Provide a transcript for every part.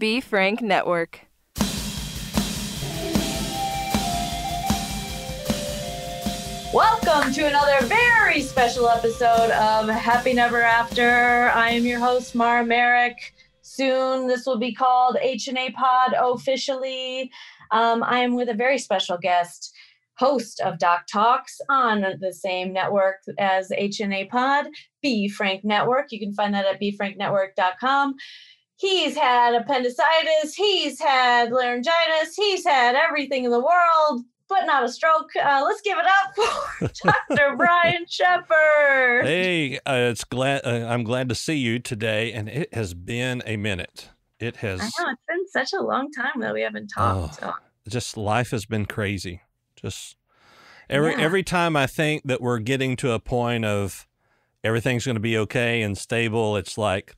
B Frank Network. Welcome to another very special episode of Happy Never After. I am your host, Mara Merrick. Soon this will be called H&A Pod officially. Um, I am with a very special guest, host of Doc Talks on the same network as H&A Pod, B Frank Network. You can find that at bfranknetwork.com. He's had appendicitis, he's had laryngitis, he's had everything in the world but not a stroke. Uh, let's give it up for Dr. Brian Sheppard. Hey, uh, it's glad uh, I'm glad to see you today, and it has been a minute. It has. I know it's been such a long time that we haven't talked. Oh, just life has been crazy. Just every yeah. every time I think that we're getting to a point of everything's going to be okay and stable, it's like,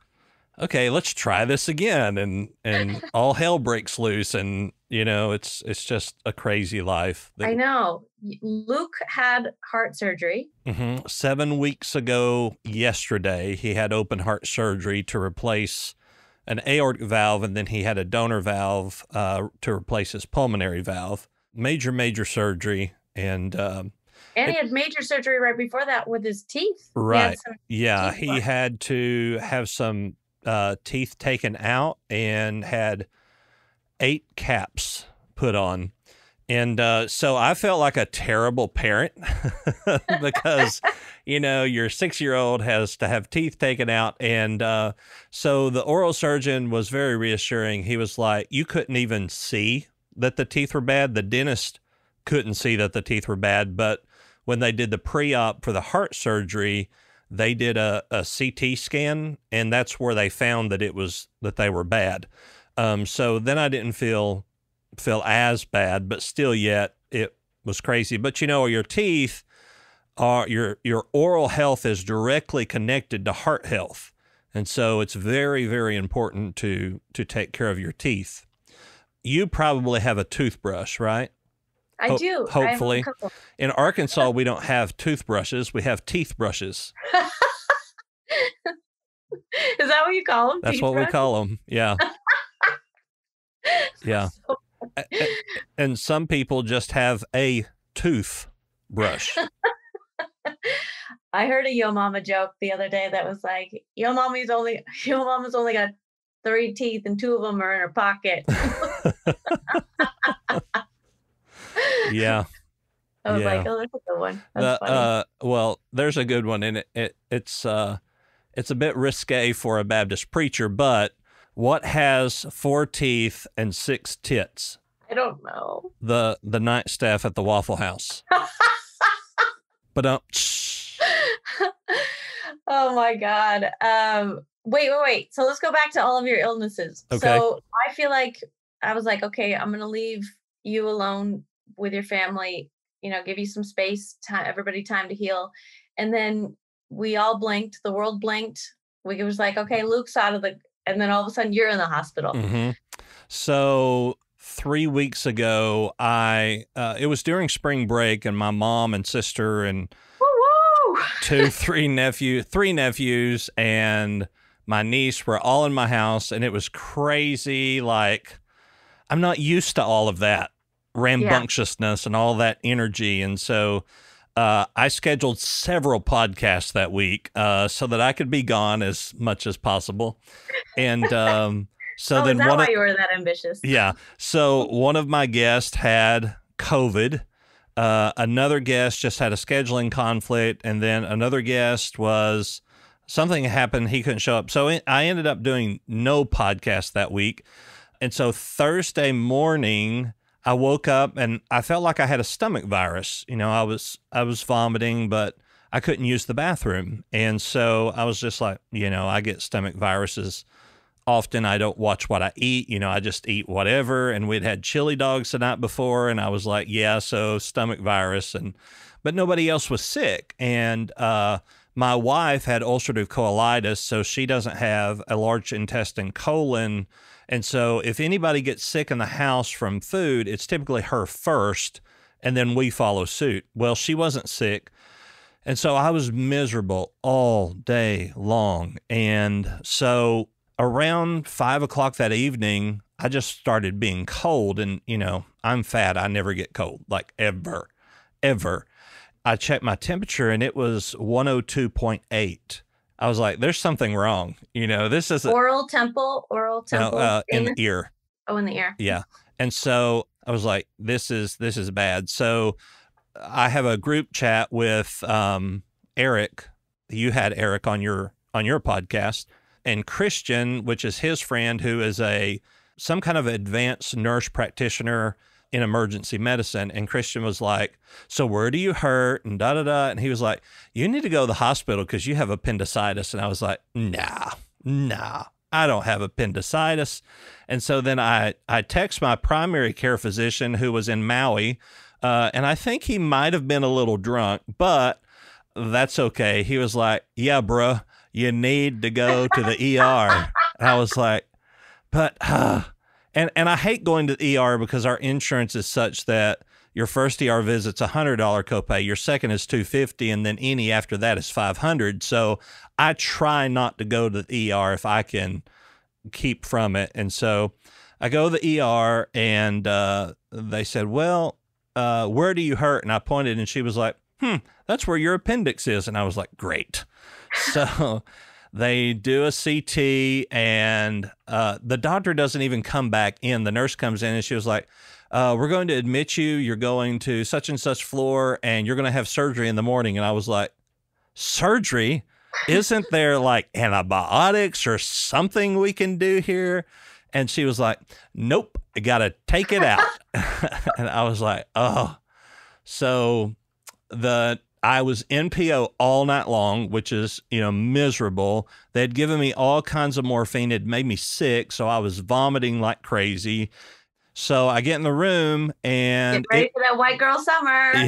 okay, let's try this again, and and all hell breaks loose, and you know, it's it's just a crazy life. I know. Luke had heart surgery. Mm-hmm. Seven weeks ago, yesterday, he had open heart surgery to replace an aortic valve, and then he had a donor valve uh, to replace his pulmonary valve. Major, major surgery, and um, and he had major surgery right before that with his teeth. Right. He yeah, he had to have some uh, teeth taken out and had eight caps put on. And uh, so I felt like a terrible parent because, you know, your six year old has to have teeth taken out. And uh, so the oral surgeon was very reassuring. He was like, You couldn't even see that the teeth were bad. The dentist couldn't see that the teeth were bad. But when they did the pre op for the heart surgery, they did a, a CT scan, and that's where they found that it was that they were bad. Um, so then I didn't feel feel as bad, but still yet it was crazy. But you know, your teeth are your your oral health is directly connected to heart health. And so it's very, very important to to take care of your teeth. You probably have a toothbrush, right? I Ho- do. Hopefully. In Arkansas, we don't have toothbrushes, we have teeth brushes. Is that what you call them? That's what we call them. Yeah. Yeah. and some people just have a tooth brush. I heard a Yo Mama joke the other day that was like, Yo Mama's only Yo Mama's only got three teeth and two of them are in her pocket. Yeah. I was yeah. like, oh, that's a good one. That's the, uh, well, there's a good one, and it, it it's uh, it's a bit risque for a Baptist preacher, but what has four teeth and six tits? I don't know. The the night staff at the Waffle House. but um. oh my god. Um. Wait, wait, wait. So let's go back to all of your illnesses. Okay. So I feel like I was like, okay, I'm gonna leave you alone with your family. You know, give you some space, time, everybody time to heal, and then we all blinked. The world blinked. We was like, okay, Luke's out of the and then all of a sudden you're in the hospital. Mm-hmm. So three weeks ago, I uh, it was during spring break, and my mom and sister and two, three nephew, three nephews, and my niece were all in my house, and it was crazy. Like I'm not used to all of that rambunctiousness yeah. and all that energy, and so uh, I scheduled several podcasts that week uh, so that I could be gone as much as possible. And um, so oh, then one why of, you were that ambitious? Yeah. So one of my guests had COVID. Uh, another guest just had a scheduling conflict, and then another guest was something happened. He couldn't show up. So I ended up doing no podcast that week. And so Thursday morning, I woke up and I felt like I had a stomach virus. You know, I was I was vomiting, but I couldn't use the bathroom. And so I was just like, you know, I get stomach viruses often. I don't watch what I eat. You know, I just eat whatever. And we'd had chili dogs the night before, and I was like, yeah, so stomach virus. And but nobody else was sick. And uh, my wife had ulcerative colitis, so she doesn't have a large intestine colon and so if anybody gets sick in the house from food, it's typically her first, and then we follow suit. Well, she wasn't sick. And so I was miserable all day long. And so around five o'clock that evening, I just started being cold. And, you know, I'm fat. I never get cold, like ever, ever. I checked my temperature and it was 102.8. I was like, there's something wrong. You know, this is oral temple, oral temple no, uh, in the ear. Oh, in the ear. Yeah. And so I was like, this is this is bad. So I have a group chat with um, Eric. You had Eric on your on your podcast, and Christian, which is his friend, who is a some kind of advanced nurse practitioner in emergency medicine. And Christian was like, So where do you hurt? And da da da. And he was like, You need to go to the hospital because you have appendicitis. And I was like, Nah, nah, I don't have appendicitis. And so then I, I text my primary care physician who was in Maui. Uh, and I think he might have been a little drunk, but that's okay. He was like, Yeah, bro, you need to go to the ER. And I was like, But, uh, and and I hate going to the ER because our insurance is such that your first ER visit's a hundred dollar copay, your second is two fifty, and then any after that is five hundred. So I try not to go to the ER if I can keep from it. And so I go to the ER, and uh, they said, "Well, uh, where do you hurt?" And I pointed, and she was like, "Hmm, that's where your appendix is." And I was like, "Great." So they do a CT, and uh, the doctor doesn't even come back in. The nurse comes in, and she was like, uh, "We're going to admit you. You're going to such and such floor, and you're going to have surgery in the morning." And I was like, "Surgery? Isn't there like antibiotics or something we can do here?" And she was like, "Nope, I got to take it out." and I was like, "Oh." So the I was NPO all night long, which is, you know, miserable. They had given me all kinds of morphine. It made me sick. So I was vomiting like crazy. So I get in the room and get ready it, for that white girl summer.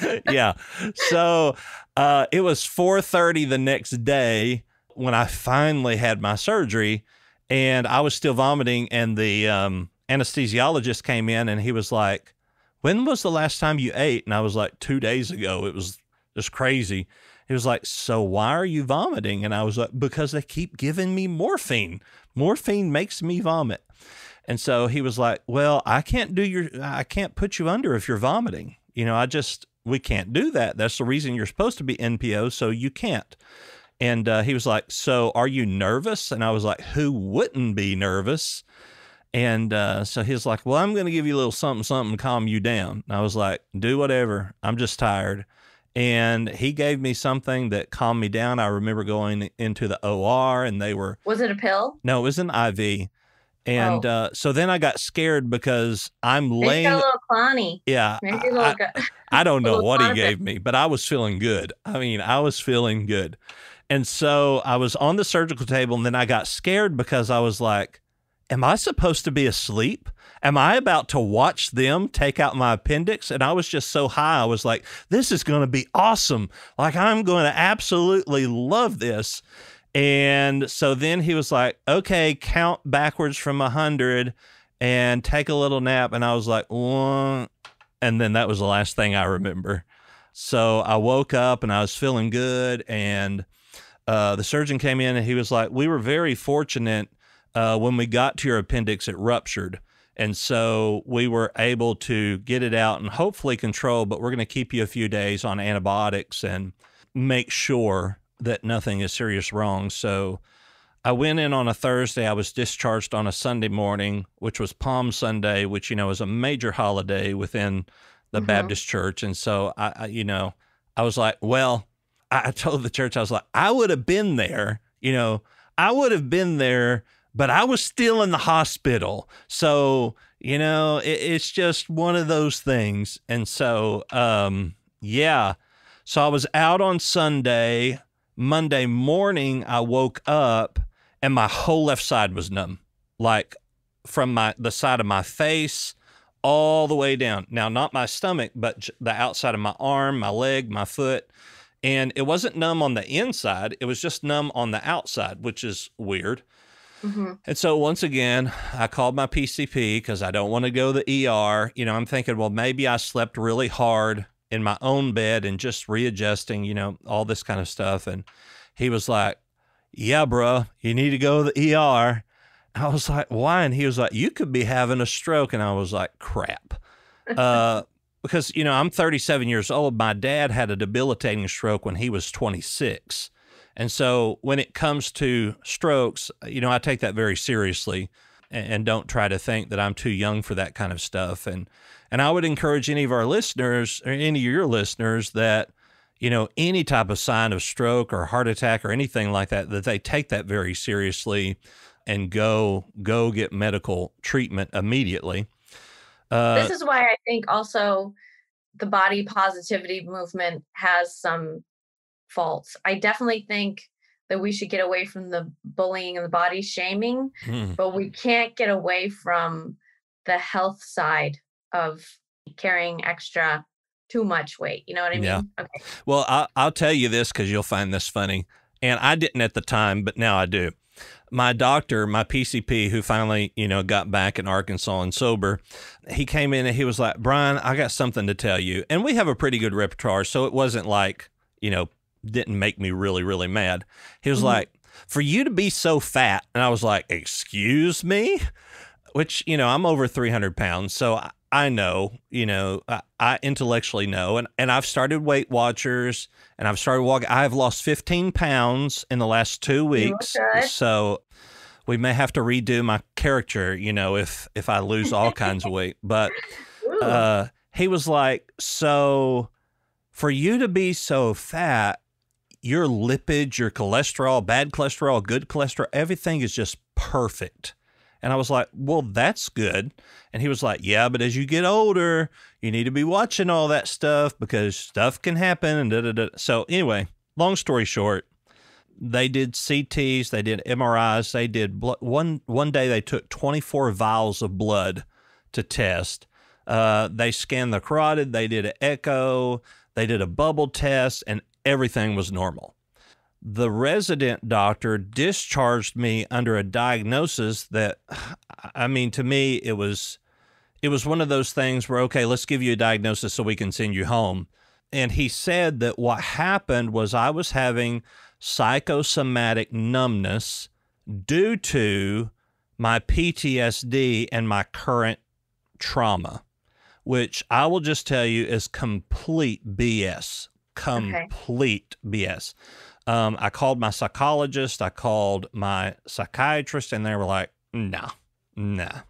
Yeah. yeah. So uh, it was 4:30 the next day when I finally had my surgery, and I was still vomiting. And the um, anesthesiologist came in and he was like, when was the last time you ate? And I was like, two days ago. It was just crazy. He was like, so why are you vomiting? And I was like, because they keep giving me morphine. Morphine makes me vomit. And so he was like, well, I can't do your, I can't put you under if you're vomiting. You know, I just, we can't do that. That's the reason you're supposed to be NPO, so you can't. And uh, he was like, so are you nervous? And I was like, who wouldn't be nervous? And uh, so he's like, Well, I'm going to give you a little something, something to calm you down. And I was like, Do whatever. I'm just tired. And he gave me something that calmed me down. I remember going into the OR and they were. Was it a pill? No, it was an IV. And oh. uh, so then I got scared because I'm Maybe laying. a little clowny. Yeah. I, I, I, don't know what he gave me, but I was feeling good. I mean, I was feeling good. And so I was on the surgical table and then I got scared because I was like, am I supposed to be asleep? Am I about to watch them take out my appendix? And I was just so high. I was like, this is going to be awesome. Like, I'm going to absolutely love this. And so then he was like, okay, count backwards from 100 and take a little nap. And I was like, one. And then that was the last thing I remember. So I woke up and I was feeling good. And uh, the surgeon came in and he was like, we were very fortunate uh, when we got to your appendix, it ruptured. And so we were able to get it out and hopefully control, but we're going to keep you a few days on antibiotics and make sure that nothing is serious wrong. So I went in on a Thursday. I was discharged on a Sunday morning, which was Palm Sunday, which, you know, is a major holiday within the mm-hmm. Baptist church. And so I, I, you know, I was like, well, I told the church, I was like, I would have been there, you know, I would have been there but I was still in the hospital. So, you know, it, it's just one of those things. And so, um, yeah. So I was out on Sunday. Monday morning, I woke up and my whole left side was numb, like from my the side of my face all the way down. Now, not my stomach, but the outside of my arm, my leg, my foot. And it wasn't numb on the inside, it was just numb on the outside, which is weird. Mm-hmm. And so once again, I called my PCP because I don't want to go to the ER. You know, I'm thinking, well, maybe I slept really hard in my own bed and just readjusting, you know, all this kind of stuff. And he was like, Yeah, bro, you need to go to the ER. I was like, Why? And he was like, You could be having a stroke. And I was like, Crap. Uh, because, you know, I'm 37 years old. My dad had a debilitating stroke when he was 26. And so when it comes to strokes, you know, I take that very seriously and, and don't try to think that I'm too young for that kind of stuff. And and I would encourage any of our listeners or any of your listeners that, you know, any type of sign of stroke or heart attack or anything like that, that they take that very seriously and go go get medical treatment immediately. Uh, this is why I think also the body positivity movement has some faults. I definitely think that we should get away from the bullying and the body shaming, hmm. but we can't get away from the health side of carrying extra too much weight. You know what I mean? Yeah. Okay. Well, I'll, I'll tell you this because you'll find this funny. And I didn't at the time, but now I do. My doctor, my PCP, who finally, you know, got back in Arkansas and sober, he came in and he was like, Brian, I got something to tell you. And we have a pretty good repertoire. So it wasn't like, you know, didn't make me really, really mad. He was mm-hmm. like, for you to be so fat. And I was like, excuse me? Which, you know, I'm over 300 pounds. So I, I know, you know, I, I, intellectually know. And, and I've started Weight Watchers and I've started walking. I've lost 15 pounds in the last two weeks. So we may have to redo my character, you know, if, if I lose all kinds of weight. But uh, he was like, so for you to be so fat, your lipids, your cholesterol, bad cholesterol, good cholesterol, everything is just perfect. And I was like, well, that's good. And he was like, yeah, but as you get older, you need to be watching all that stuff because stuff can happen. And da, da, da. So, anyway, long story short, they did CTs, they did MRIs, they did blood. One, one day they took 24 vials of blood to test. Uh, they scanned the carotid, they did an echo, they did a bubble test, and everything was normal. The resident doctor discharged me under a diagnosis that, I mean, to me, it was. It was one of those things where, okay, let's give you a diagnosis so we can send you home. And he said that what happened was I was having psychosomatic numbness due to my PTSD and my current trauma, which I will just tell you is complete BS complete okay. BS. Um, I called my psychologist, I called my psychiatrist, and they were like, no, nah, nah.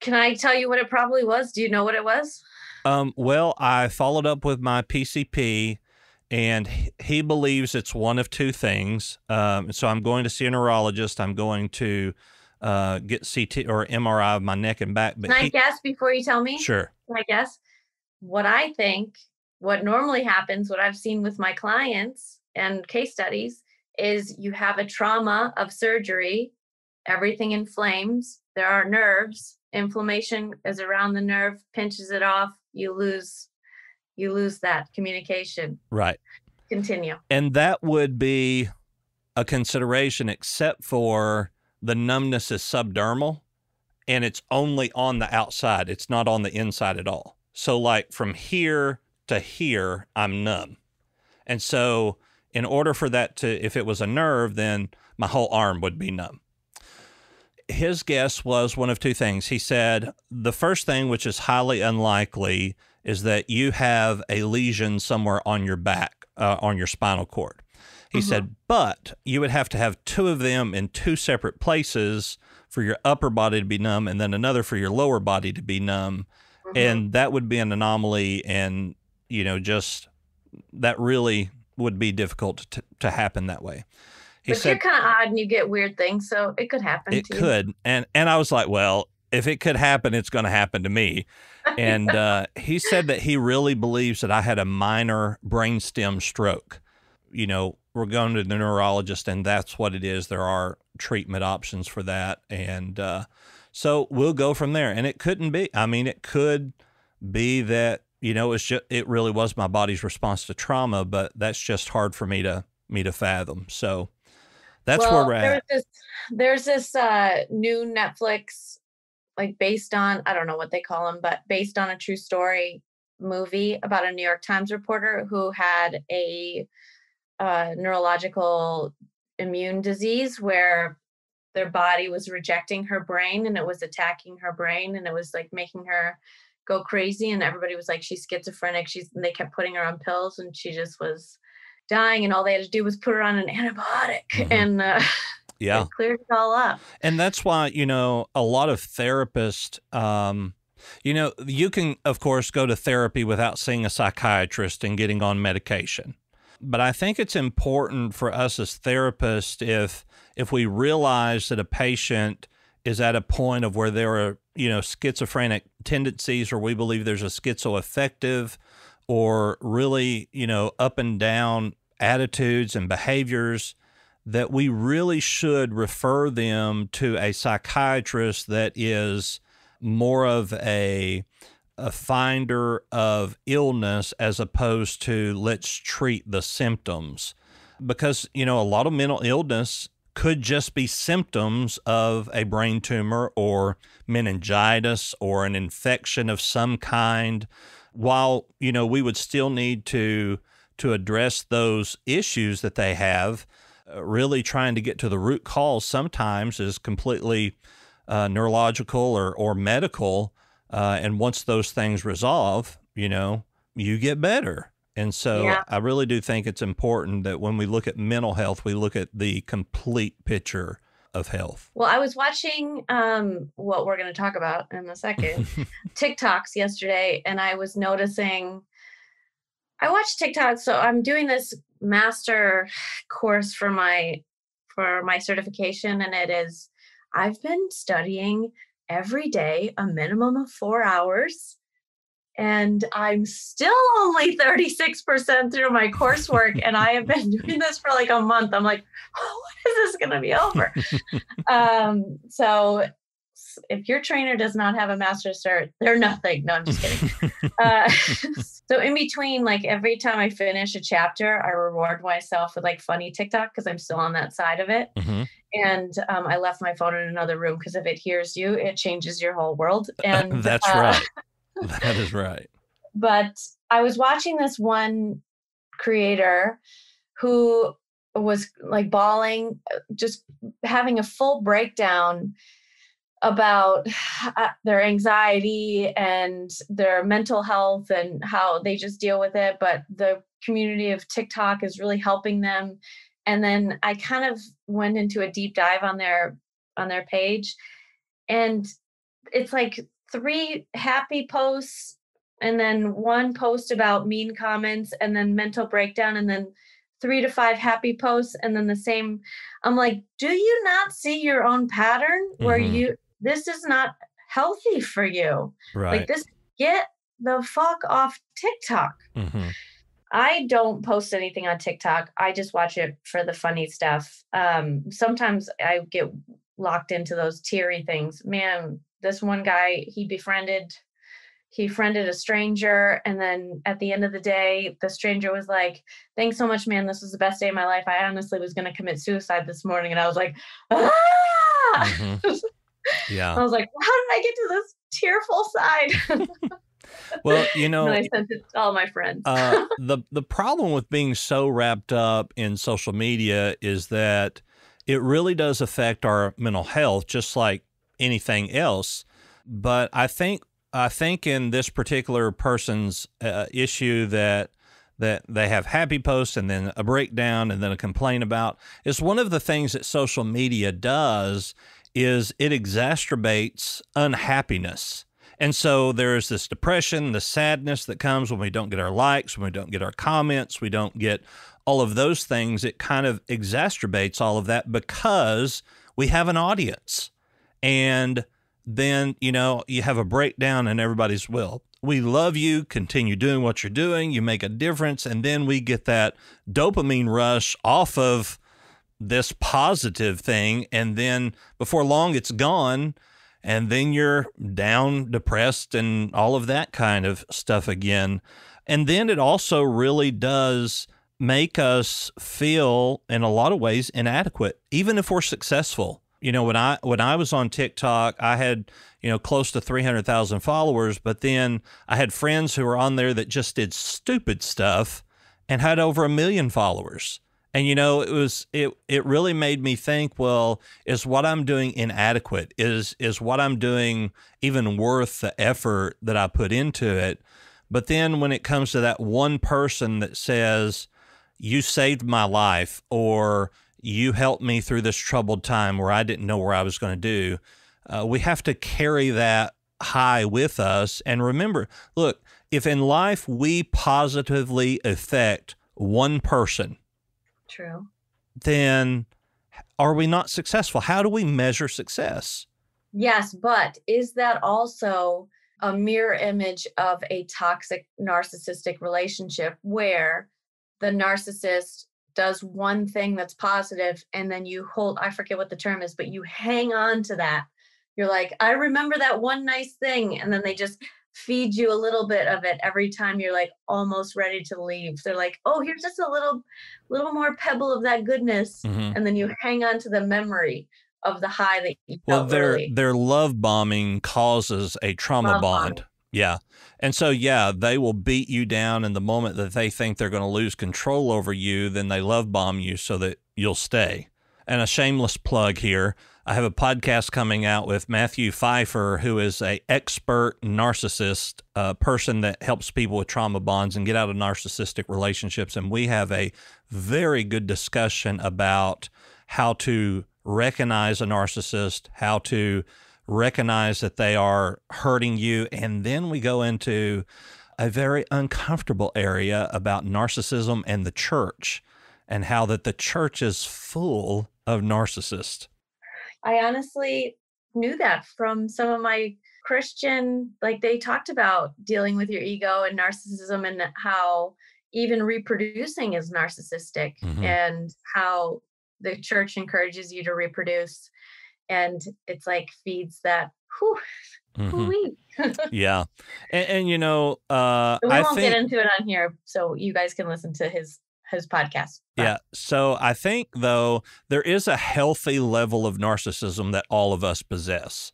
Can I tell you what it probably was? Do you know what it was? Um, well, I followed up with my PCP, and he believes it's one of two things. Um, so I'm going to see a neurologist. I'm going to uh, get CT or MRI of my neck and back. But Can I he, guess before you tell me? Sure. Can I guess? What I think what normally happens, what I've seen with my clients and case studies, is you have a trauma of surgery, everything inflames, there are nerves, inflammation is around the nerve, pinches it off, you lose you lose that communication. Right. Continue. And that would be a consideration except for the numbness is subdermal and it's only on the outside. It's not on the inside at all. So like from here to hear, I'm numb. And so, in order for that to, if it was a nerve, then my whole arm would be numb. His guess was one of two things. He said, the first thing, which is highly unlikely, is that you have a lesion somewhere on your back, uh, on your spinal cord. He mm-hmm. said, but you would have to have two of them in two separate places for your upper body to be numb and then another for your lower body to be numb. Mm-hmm. And that would be an anomaly. And you know, just that really would be difficult to, to happen that way. He but said, you're kind of odd and you get weird things, so it could happen. It could, and and I was like, well, if it could happen, it's going to happen to me. And uh, he said that he really believes that I had a minor brainstem stroke. You know, we're going to the neurologist, and that's what it is. There are treatment options for that, and uh, so we'll go from there. And it couldn't be. I mean, it could be that you know, it's just it really was my body's response to trauma, but that's just hard for me to me to fathom. So that's well, where we're at. There's this, there's this uh, new Netflix, like based on I don't know what they call them, but based on a true story movie about a New York Times reporter who had a uh, neurological immune disease where their body was rejecting her brain and it was attacking her brain and it was like making her go crazy and everybody was like she's schizophrenic she's they kept putting her on pills and she just was dying and all they had to do was put her on an antibiotic mm-hmm. and uh, yeah. cleared it all up. And that's why you know a lot of therapists um, you know you can of course go to therapy without seeing a psychiatrist and getting on medication. But i think it's important for us as therapists if if we realize that a patient is at a point of where there are you know schizophrenic tendencies or we believe there's a schizoaffective or really you know up and down attitudes and behaviors that we really should refer them to a psychiatrist that is more of a a finder of illness as opposed to let's treat the symptoms. Because you know a lot of mental illness could just be symptoms of a brain tumor or meningitis or an infection of some kind while you know we would still need to to address those issues that they have uh, really trying to get to the root cause sometimes is completely uh, neurological or, or medical. Uh, and once those things resolve, you know, you get better. And so yeah. I really do think it's important that when we look at mental health, we look at the complete picture of health. Well, I was watching um, what we're going to talk about in a second TikToks yesterday, and I was noticing I watch TikTok. So I'm doing this master course for my for my certification and it is I've been studying every day a minimum of 4 hours and I'm still only 36% through my coursework and I have been doing this for like a month. I'm like, oh, when is this going to be over? um, so if your trainer does not have a master's cert, they're nothing. No, I'm just kidding. uh, so in between, like every time I finish a chapter, I reward myself with like funny TikTok because I'm still on that side of it. Mm-hmm. And um, I left my phone in another room because if it hears you, it changes your whole world. And that's uh, right. That is right. But I was watching this one creator who was like bawling, uh, just having a full breakdown about uh, their anxiety and their mental health and how they just deal with it but the community of tiktok is really helping them and then i kind of went into a deep dive on their on their page and it's like three happy posts and then one post about mean comments and then mental breakdown and then three to five happy posts and then the same i'm like do you not see your own pattern where mm-hmm. you this is not healthy for you. Right. Like this, get the fuck off TikTok. Mm-hmm. I don't post anything on TikTok. I just watch it for the funny stuff. Um, sometimes I get locked into those teary things. Man, this one guy, he befriended he friended a stranger and then at the end of the day the stranger was like thanks so much man this was the best day of my life i honestly was going to commit suicide this morning and i was like ah! mm-hmm. Yeah. I was like, how did I get to this tearful side? well, you know, and I sent it to all my friends. uh, the the problem with being so wrapped up in social media is that it really does affect our mental health, just like anything else. But I think I think in this particular person's uh, issue that that they have happy posts and then a breakdown and then a complaint about is one of the things that social media does is it exacerbates unhappiness. And so there's this depression, the sadness that comes when we don't get our likes, when we don't get our comments, we don't get all of those things. It kind of exacerbates all of that because we have an audience. And then, you know, you have a breakdown and everybody's, will. We love you, continue doing what you're doing, you make a difference. And then we get that dopamine rush off of this positive thing. And then before long it's gone. And then you're down depressed and all of that kind of stuff again. And then it also really does make us feel in a lot of ways inadequate even if we're successful you know when i when i was on tiktok i had you know close to 300,000 followers but then i had friends who were on there that just did stupid stuff and had over a million followers And you know, it was it it really made me think, well, is what I'm doing inadequate? Is is what I'm doing even worth the effort that I put into it? But then when it comes to that one person that says, "You saved my life," or "You helped me through this troubled time where I didn't know where I was going to do," uh, we have to carry that high with us and remember, look, if in life we positively affect one person, True. then are we not successful? How do we measure success? Yes, but is that also a mirror image of a toxic narcissistic relationship where the narcissist does one thing that's positive and then you hold, I forget what the term is, but you hang on to that. You're like, I remember that one nice thing. And then they just feed you a little bit of it every time you're like almost ready to leave. They're like, oh, here's just a little, little more pebble of that goodness, Mhm. and then you hang on to the memory of the high that you Well, felt their early. their love bombing causes a trauma Love bond. bombing. Yeah. And so yeah, they will beat you down in the moment that they think they're going to lose control over you, then they love bomb you so that you'll stay. And a shameless plug here, I have a podcast coming out with Matthew Pfeiffer, who is a expert narcissist, uh, person that helps people with trauma bonds and get out of narcissistic relationships. And we have a very good discussion about how to recognize a narcissist, how to recognize that they are hurting you. And then we go into a very uncomfortable area about narcissism and the church and how that the church is full of narcissists. I honestly knew that from some of my Christian, like they talked about dealing with your ego and narcissism and how even reproducing is narcissistic Mhm. and how the church encourages you to reproduce. And it's like feeds that, whew, Mhm. Yeah. And, and you know, uh, we I won't think. get into it on here, so you guys can listen to his his podcast. but- Yeah. So I think, though, there is a healthy level of narcissism that all of us possess.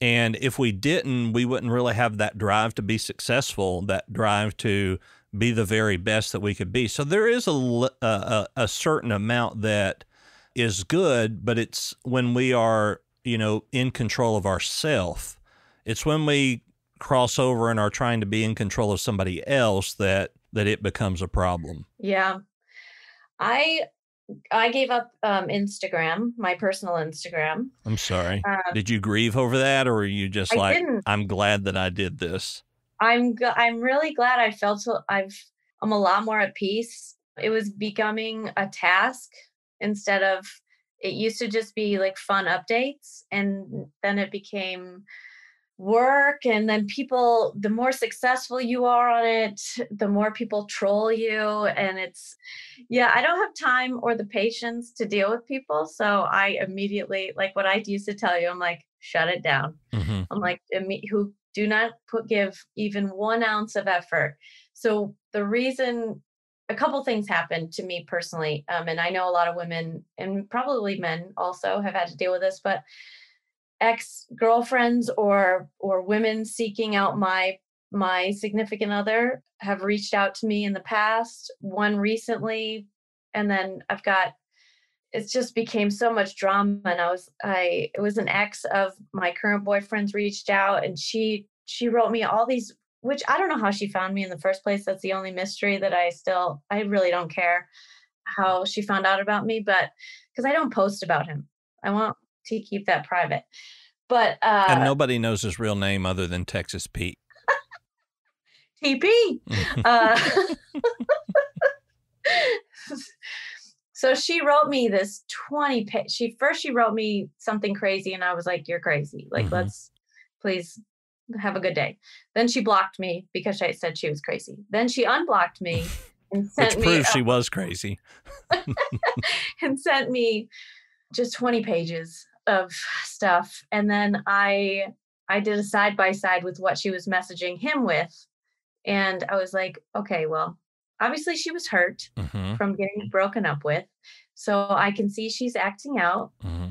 And if we didn't, we wouldn't really have that drive to be successful, that drive to be the very best that we could be. So there is a a certain amount that is good, but it's when we are, you know, in control of ourself. It's when we cross over and are trying to be in control of somebody else that that it becomes a problem. Yeah. I I gave up um Instagram, my personal Instagram. I'm sorry. Um, Did you grieve over that, or are you just I like, didn't. I'm glad that I did this? I'm I'm really glad I felt so I've I'm a lot more at peace. It was becoming a task instead of it used to just be like fun updates and then it became work and then people the more successful you are on it the more people troll you and it's yeah i don't have time or the patience to deal with people so i immediately like what i used to tell you i'm like shut it down hmm I'm like, who do not put give even one ounce of effort. So the reason, a couple things happened to me personally, um, and I know a lot of women and probably men also have had to deal with this, but ex girlfriends or or women seeking out my my significant other have reached out to me in the past. One recently, and then I've got it just became so much drama and i was i it was an ex of my current boyfriend's reached out and she she wrote me all these which i don't know how she found me in the first place that's the only mystery that i still i really don't care how she found out about me but because i don't post about him i want to keep that private but uh and nobody knows his real name other than Texas Pete. tp uh, so she wrote me this 20 page she first she wrote me something crazy and i was like you're crazy like Mhm. let's please have a good day. Then she blocked me because i said she was crazy. Then she unblocked me and Which sent me proves she was crazy. and sent me just 20 pages of stuff. And then i i did a side by side with what she was messaging him with. And i was like okay well obviously she was hurt hmm from getting broken up with. So i can see she's acting out hmm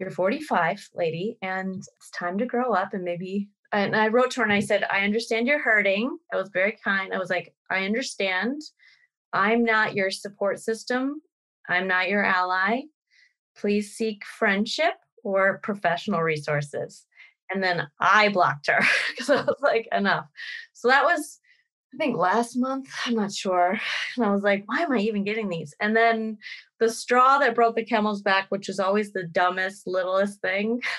you're 45 lady and it's time to grow up and maybe and i wrote to her and i said i understand you're hurting i was very kind i was like i understand I'm not your support system. I'm not your ally. Please seek friendship or professional resources. And then I blocked her because I was like, enough. So that was, I think, last month. I'm not sure. And I was like, why am I even getting these? And then the straw that broke the camel's back, which is always the dumbest, littlest thing.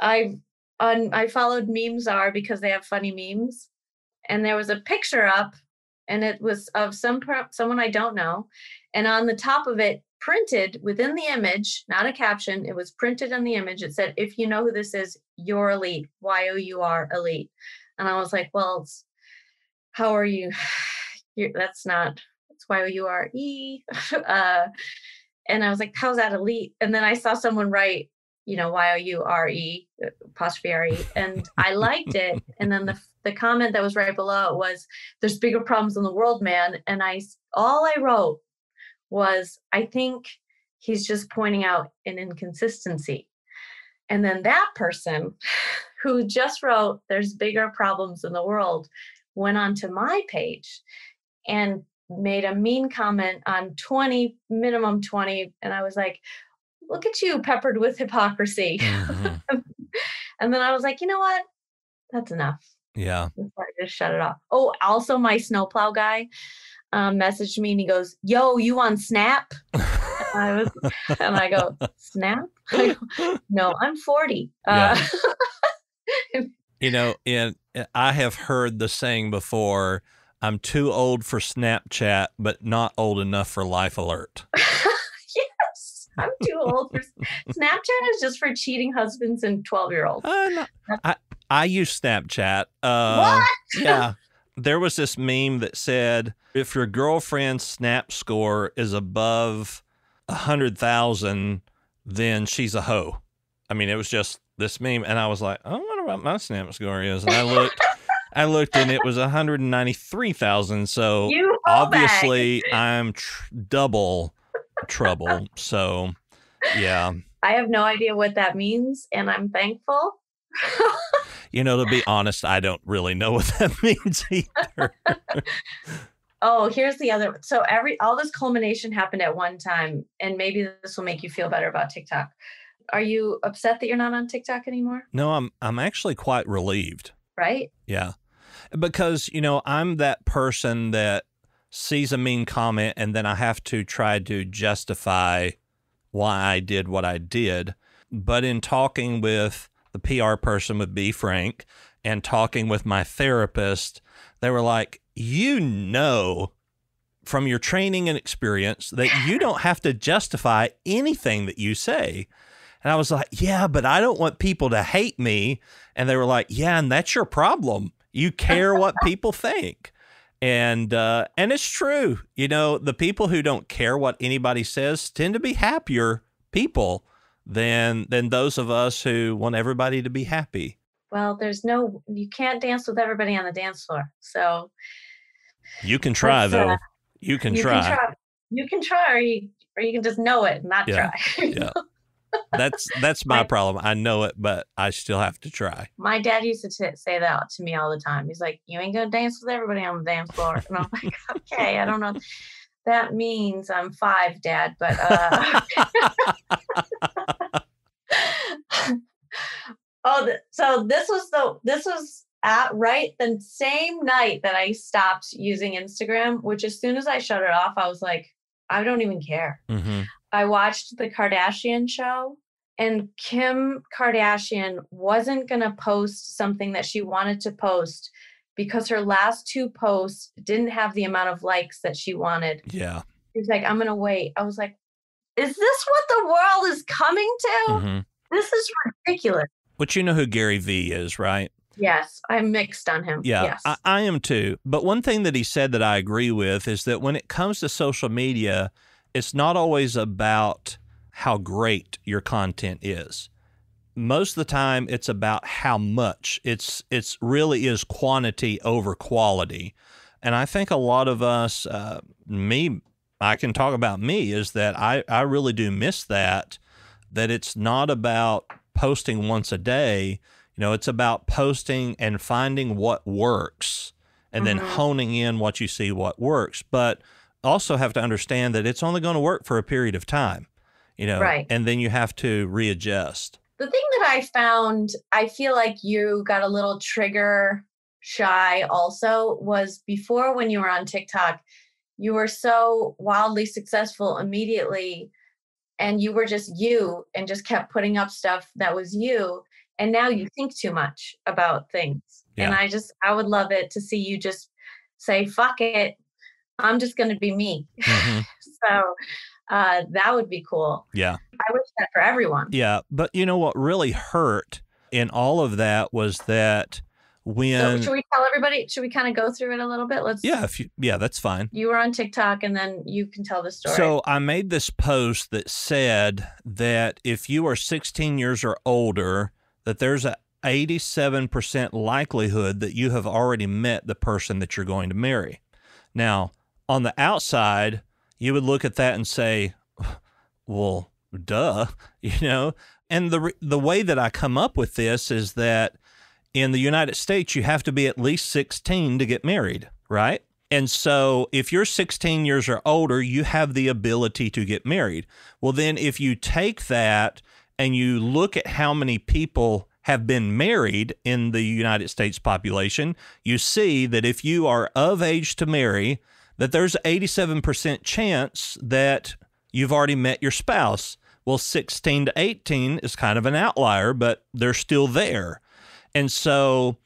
I on I followed Memezar because they have funny memes, and there was a picture up, and it was of some someone I don't know, and on the top of it, printed within the image, not a caption, it was printed in the image. It said, "If you know who this is, you're elite. Y O U R elite." And I was like, "Well, how are you? You're, that's not. It's Y O U R E." uh, and I was like, "How's that elite?" And then I saw someone write you know, Y O U R E apostrophe R E, and I liked it. And then the the comment that was right below it was, "There's bigger problems in the world, man." And I all I wrote was, "I think he's just pointing out an inconsistency." And then that person, who just wrote, "There's bigger problems in the world," went onto my page and made a mean comment on 20 minimum 20 and i was like look at you peppered with hypocrisy. Mm-hmm. and then I was like, you know what? That's enough. Yeah. I just shut it off. Oh, also my snowplow guy um, messaged me and he goes, Yo, you on Snap? and I was and I go, Snap? I go, no, I'm 40. Yeah. Uh, you know, and I have heard the saying before, I'm too old for Snapchat, but not old enough for Life Alert. Yes, I'm too old for Snapchat is just for cheating husbands and 12 year olds. Uh, no, I, I use Snapchat. Uh, what? yeah. There was this meme that said if your girlfriend's snap score is above a hundred thousand, then she's a hoe. I mean, it was just this meme, and I was like, I wonder what my snap score is, and I looked. I looked and it was 193,000. So obviously I'm tr- double trouble. So, yeah. I have no idea what that means, and I'm thankful. you know, to be honest, I don't really know what that means either. oh, here's the other. So every all this culmination happened at one time, and maybe this will make you feel better about TikTok. Are you upset that you're not on TikTok anymore? No, I'm I'm actually quite relieved. Right? Yeah. Because, you know, I'm that person that sees a mean comment and then I have to try to justify why I did what I did. But in talking with the PR person with B Frank and talking with my therapist, they were like, you know from your training and experience that you don't have to justify anything that you say. And I was like, yeah, but I don't want people to hate me. And they were like, yeah, and that's your problem. You care what people think and uh, and it's true. You know, the people who don't care what anybody says tend to be happier people than than those of us who want everybody to be happy. Well, there's no you can't dance with everybody on the dance floor. So you can try though. Uh, you can you try. Can try. You can try, or you or you can just know it and not yeah. try. yeah that's that's my problem. I know it, but I still have to try. My dad used to t- say that to me all the time. He's like, "You ain't gonna dance with everybody on the dance floor," and I'm like, "Okay, I don't know." That means I'm five, Dad, but uh... oh, th- so this was the this was at right the same night that I stopped using Instagram. Which as soon as I shut it off, I was like, I don't even care. Mm-hmm. I watched the Kardashian show, and Kim Kardashian wasn't going to post something that she wanted to post because her last two posts didn't have the amount of likes that she wanted. Yeah. She's like, I'm going to wait. I was like, is this what the world is coming to? Mm-hmm. This is ridiculous. But you know who Gary Vee is, right? Yes, I'm mixed on him. Yeah, yes. I, I am too. But one thing that he said that I agree with is that when it comes to social media, it's not always about how great your content is. Most of the time it's about how much. It's it's really is quantity over quality. And I think a lot of us uh, me I can talk about me is that I I really do miss that that it's not about posting once a day, you know, it's about posting and finding what works and then Mhm. honing in what you see what works. But also have to understand that it's only going to work for a period of time, you know, Right. and then you have to readjust. The thing that I found, I feel like you got a little trigger shy also was before when you were on TikTok, you were so wildly successful immediately and you were just you and just kept putting up stuff that was you. And now you think too much about things. yeah. And I just, I would love it to see you just say, fuck it. I'm just going to be me. Mhm. so uh, that would be cool. Yeah. I wish that for everyone. Yeah. But you know what really hurt in all of that was that So when, should we tell everybody? Should we kind of go through it a little bit? Let's. yeah, if you, yeah, that's fine. You were on TikTok, and then you can tell the story. So I made this post that said that if you are 16 years or older, that there's a 87% likelihood that you have already met the person that you're going to marry. Now, on the outside, you would look at that and say, well, duh, you know? And the the way that I come up with this is that in the United States you have to be at least 16 to get married, right? And so if you're 16 years or older, you have the ability to get married. Well, then if you take that and you look at how many people have been married in the United States population, you see that if you are of age to marry, that there's 87% chance that you've already met your spouse. Well, 16 to 18 is kind of an outlier, but they're still there. And so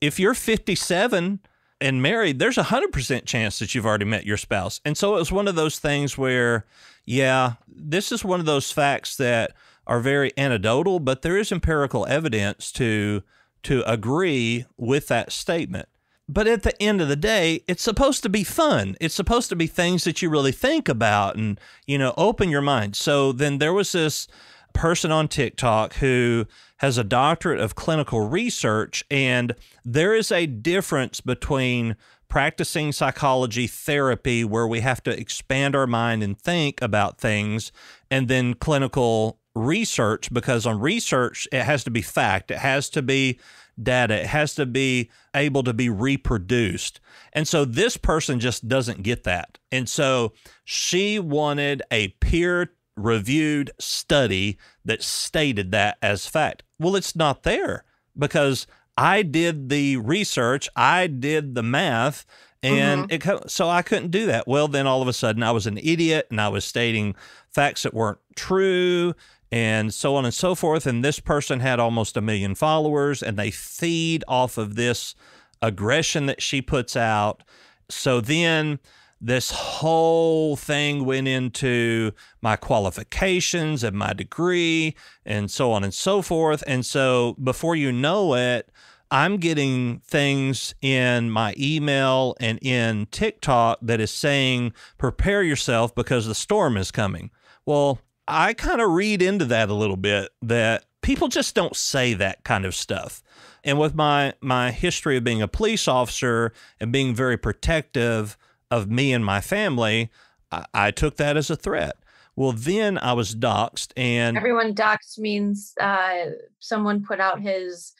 if you're 57 and married, there's a 100% chance that you've already met your spouse. And so it was one of those things where, yeah, this is one of those facts that are very anecdotal, but there is empirical evidence to to agree with that statement. But at the end of the day, it's supposed to be fun. It's supposed to be things that you really think about and, you know, open your mind. So then there was this person on TikTok who has a doctorate of clinical research, and there is a difference between practicing psychology therapy, where we have to expand our mind and think about things, and then clinical research, because on research, it has to be fact, it has to be data, it has to be able to be reproduced. And so this person just doesn't get that. And so she wanted a peer reviewed study that stated that as fact. Well, it's not there because I did the research, I did the math, and mm-hmm. it co- so I couldn't do that. Well, then all of a sudden I was an idiot and I was stating facts that weren't true and so on and so forth. And this person had almost a million followers and they feed off of this aggression that she puts out. So then this whole thing went into my qualifications and my degree and so on and so forth. And so before you know it, I'm getting things in my email and in TikTok that is saying, prepare yourself because the storm is coming. Well, I kind of read into that a little bit that people just don't say that kind of stuff. And with my my history of being a police officer and being very protective of me and my family, I, I took that as a threat. Well, then I was doxxed, and Everyone doxed means uh, someone put out his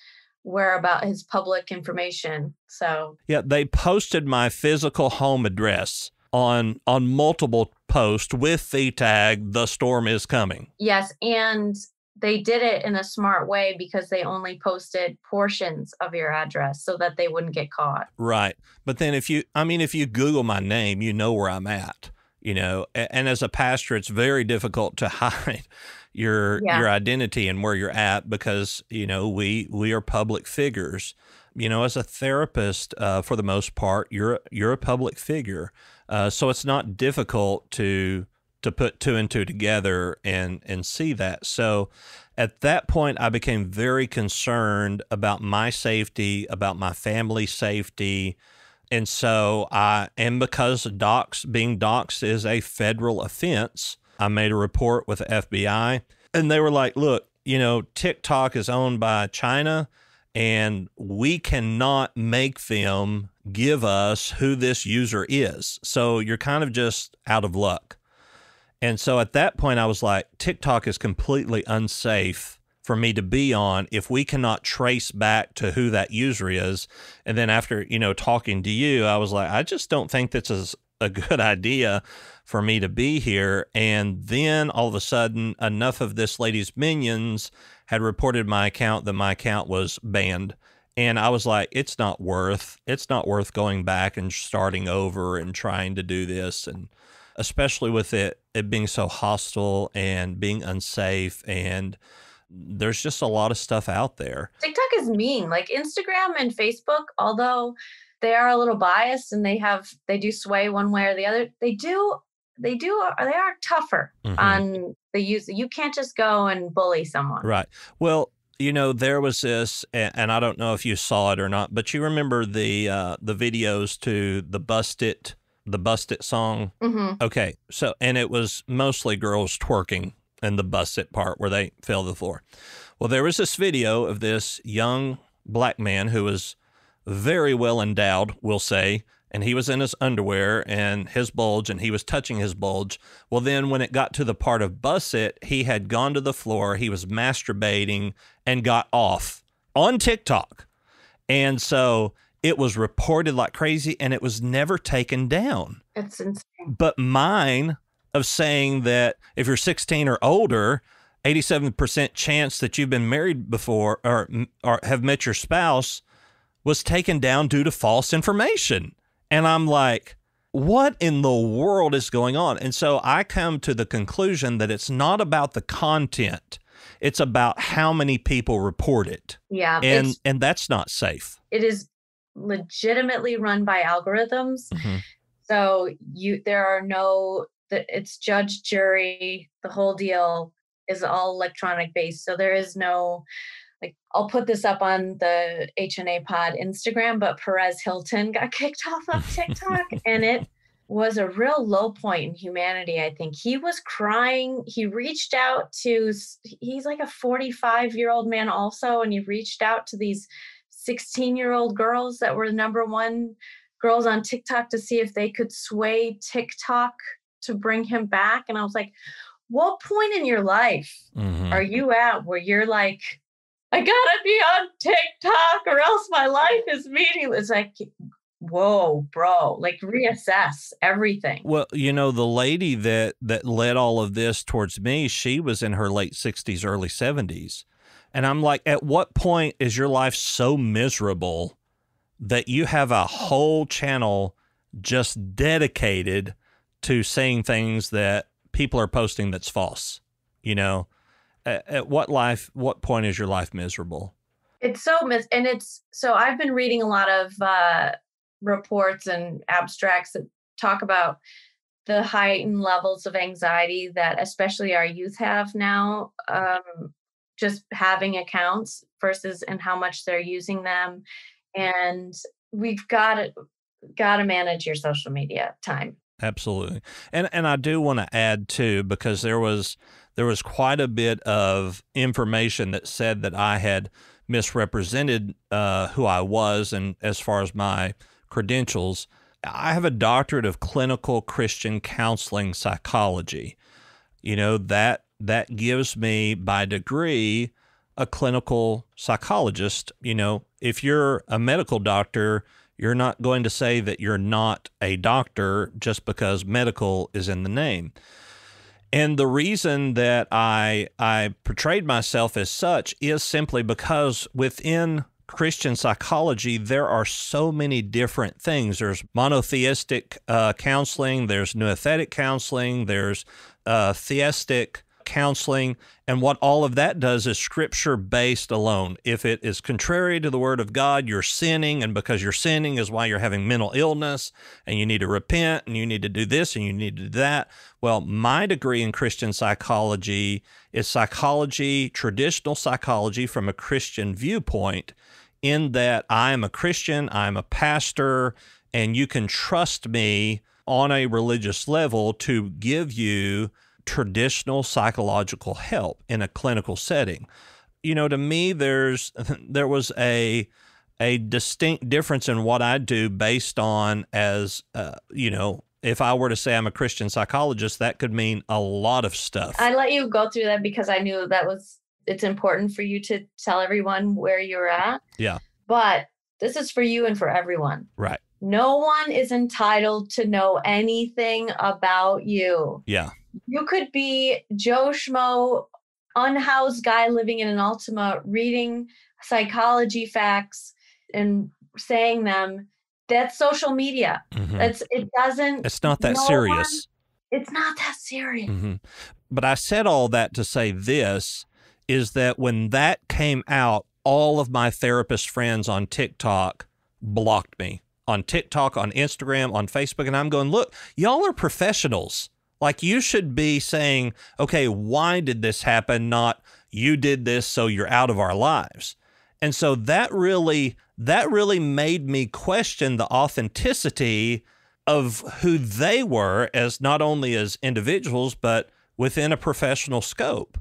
whereabout his public information. So yeah, they posted my physical home address on on multiple posts with the tag "The storm is coming." yes, and they did it in a smart way because they only posted portions of your address so that they wouldn't get caught. Right. But then if you, I mean, if you Google my name, you know where I'm at, you know, and as a pastor, it's very difficult to hide your, Yeah. your identity and where you're at because, you know, we, we are public figures, you know, as a therapist, uh, for the most part, you're, you're a public figure. Uh, so it's not difficult to, to put two and two together and, and see that. So, at that point, I became very concerned about my safety, about my family's safety. And so I, and because docs being doxxed is a federal offense, I made a report with the FBI. And they were like, look, you know, TikTok is owned by China, and we cannot make them give us who this user is. So you're kind of just out of luck. And so at that point, I was like, TikTok is completely unsafe for me to be on if we cannot trace back to who that user is. And then after, you know, talking to you, I was like, I just don't think this is a good idea for me to be here. And then all of a sudden, enough of this lady's minions had reported my account that my account was banned. And I was like, it's not worth, it's not worth going back and starting over and trying to do this. And especially with it, it being so hostile and being unsafe and there's just a lot of stuff out there. TikTok is mean. Like Instagram and Facebook, although they are a little biased and they have they do sway one way or the other, they do they do they are tougher mm-hmm. on the user. You can't just go and bully someone. Right. Well, you know there was this and, I don't know if you saw it or not, but you remember the uh the videos to the Bust It the Bust It song? Mm-hmm. Okay. So and it was mostly girls twerking and the bust it part where they fell to the floor. Well, there was this video of this young black man who was very well endowed, we'll say, and he was in his underwear and his bulge and he was touching his bulge. Well, then when it got to the part of bust it, he had gone to the floor, he was masturbating and got off on TikTok. And so it was reported like crazy and it was never taken down. It's insane. But mine of saying that if you're 16 or older, 87% chance that you've been married before or, or have met your spouse was taken down due to false information. And I'm like, what in the world is going on? And so I come to the conclusion that it's not about the content. It's about how many people report it. Yeah. And and that's not safe. It is legitimately run by algorithms. Mm-hmm. So you there are no it's judge, jury, the whole deal is all electronic based. So there is no like I'll put this up on the HNA pod Instagram, but Perez Hilton got kicked off of TikTok and it was a real low point in humanity. I think he was crying. He reached out to, he's like a 45 year old man also, and he reached out to these 16 year old girls that were number one girls on TikTok to see if they could sway TikTok to bring him back. And I was like, what point in your life mm-hmm. are you at where you're like, I gotta be on TikTok or else my life is meaningless? Like, whoa, bro, like reassess everything. Well, you know, the lady that that led all of this towards me, she was in her late 60s, early 70s. And I'm like, at what point is your life so miserable that you have a whole channel just dedicated to saying things that people are posting that's false. You know, at, at what life, what point is your life miserable? It's so mis, and it's so I've been reading a lot of uh, reports and abstracts that talk about the heightened levels of anxiety that especially our youth have now um, just having accounts versus and how much they're using them and we've got to got to manage your social media time Absolutely. And and I do want to add too because there was there was quite a bit of information that said that I had misrepresented uh, who I was and as far as my credentials. I have a doctorate of clinical Christian counseling psychology. You know that that gives me by degree a clinical psychologist. You know, if you're a medical doctor, you're not going to say that you're not a doctor just because medical is in the name. And the reason that I I portrayed myself as such is simply because within Christian psychology, there are so many different things. There's monotheistic uh, counseling, there's nouthetic counseling, there's uh, theistic counseling. And what all of that does is scripture based alone. If it is contrary to the word of God, you're sinning. And because you're sinning is why you're having mental illness and you need to repent and you need to do this and you need to do that. Well, my degree in Christian psychology is psychology, traditional psychology from a Christian viewpoint, in that I am a Christian, I'm a pastor, and you can trust me on a religious level to give you traditional psychological help in a clinical setting. You know, to me, there's there was a a distinct difference in what I do based on as uh, you know if I were to say I'm a Christian psychologist, that could mean a lot of stuff. I let you go through that because I knew that was it's important for you to tell everyone where you're at. Yeah. But this is for you and for everyone. Right. No one is entitled to know anything about you. Yeah. You could be Joe Schmo, unhoused guy living in an Altima, reading psychology facts and saying them. That's social media. Mhm. That's it doesn't It's not that no serious. it's not that serious. hmm But I said all that to say this is that when that came out, all of my therapist friends on TikTok blocked me on TikTok, on Instagram, on Facebook. And I'm going, look, y'all are professionals. Like you should be saying, okay, why did this happen? Not you did this, so you're out of our lives. And so that really, that really made me question the authenticity of who they were as not only as individuals, but within a professional scope.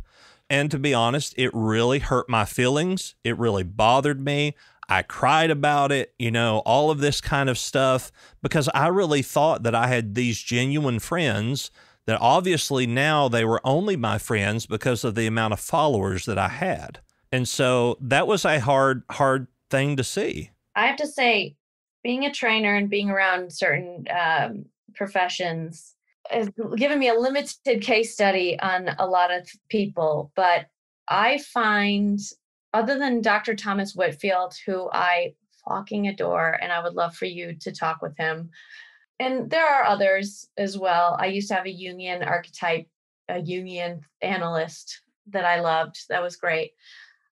And to be honest, it really hurt my feelings. It really bothered me. I cried about it, you know, all of this kind of stuff, because I really thought that I had these genuine friends that obviously now they were only my friends because of the amount of followers that I had. And so that was a hard, hard thing to see. I have to say, being a trainer and being around certain um, professions has given me a limited case study on a lot of people. But I find, other than Dr. Thomas Whitfield, who I fucking adore, and I would love for you to talk with him. And there are others as well. I used to have a Jungian archetype, a Jungian analyst that I loved. That was great.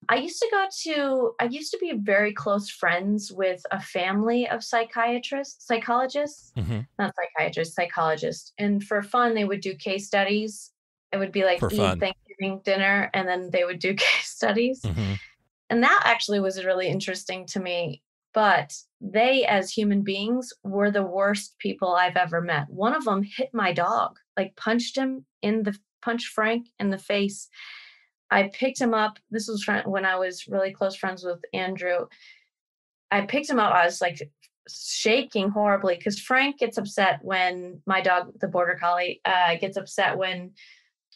I used to go to, I used to be very close friends with a family of psychiatrists, psychologists, hmm not psychiatrists, psychologists. And for fun, they would do case studies. It would be like For fun. Thanksgiving dinner, and then they would do case studies. hmm And that actually was really interesting to me. But they, as human beings, were the worst people I've ever met. One of them hit my dog, like punched him in the punched Frank in the face. I picked him up. This was when I was really close friends with Andrew. I picked him up. I was like shaking horribly because Frank gets upset when my dog, the border collie, uh, gets upset when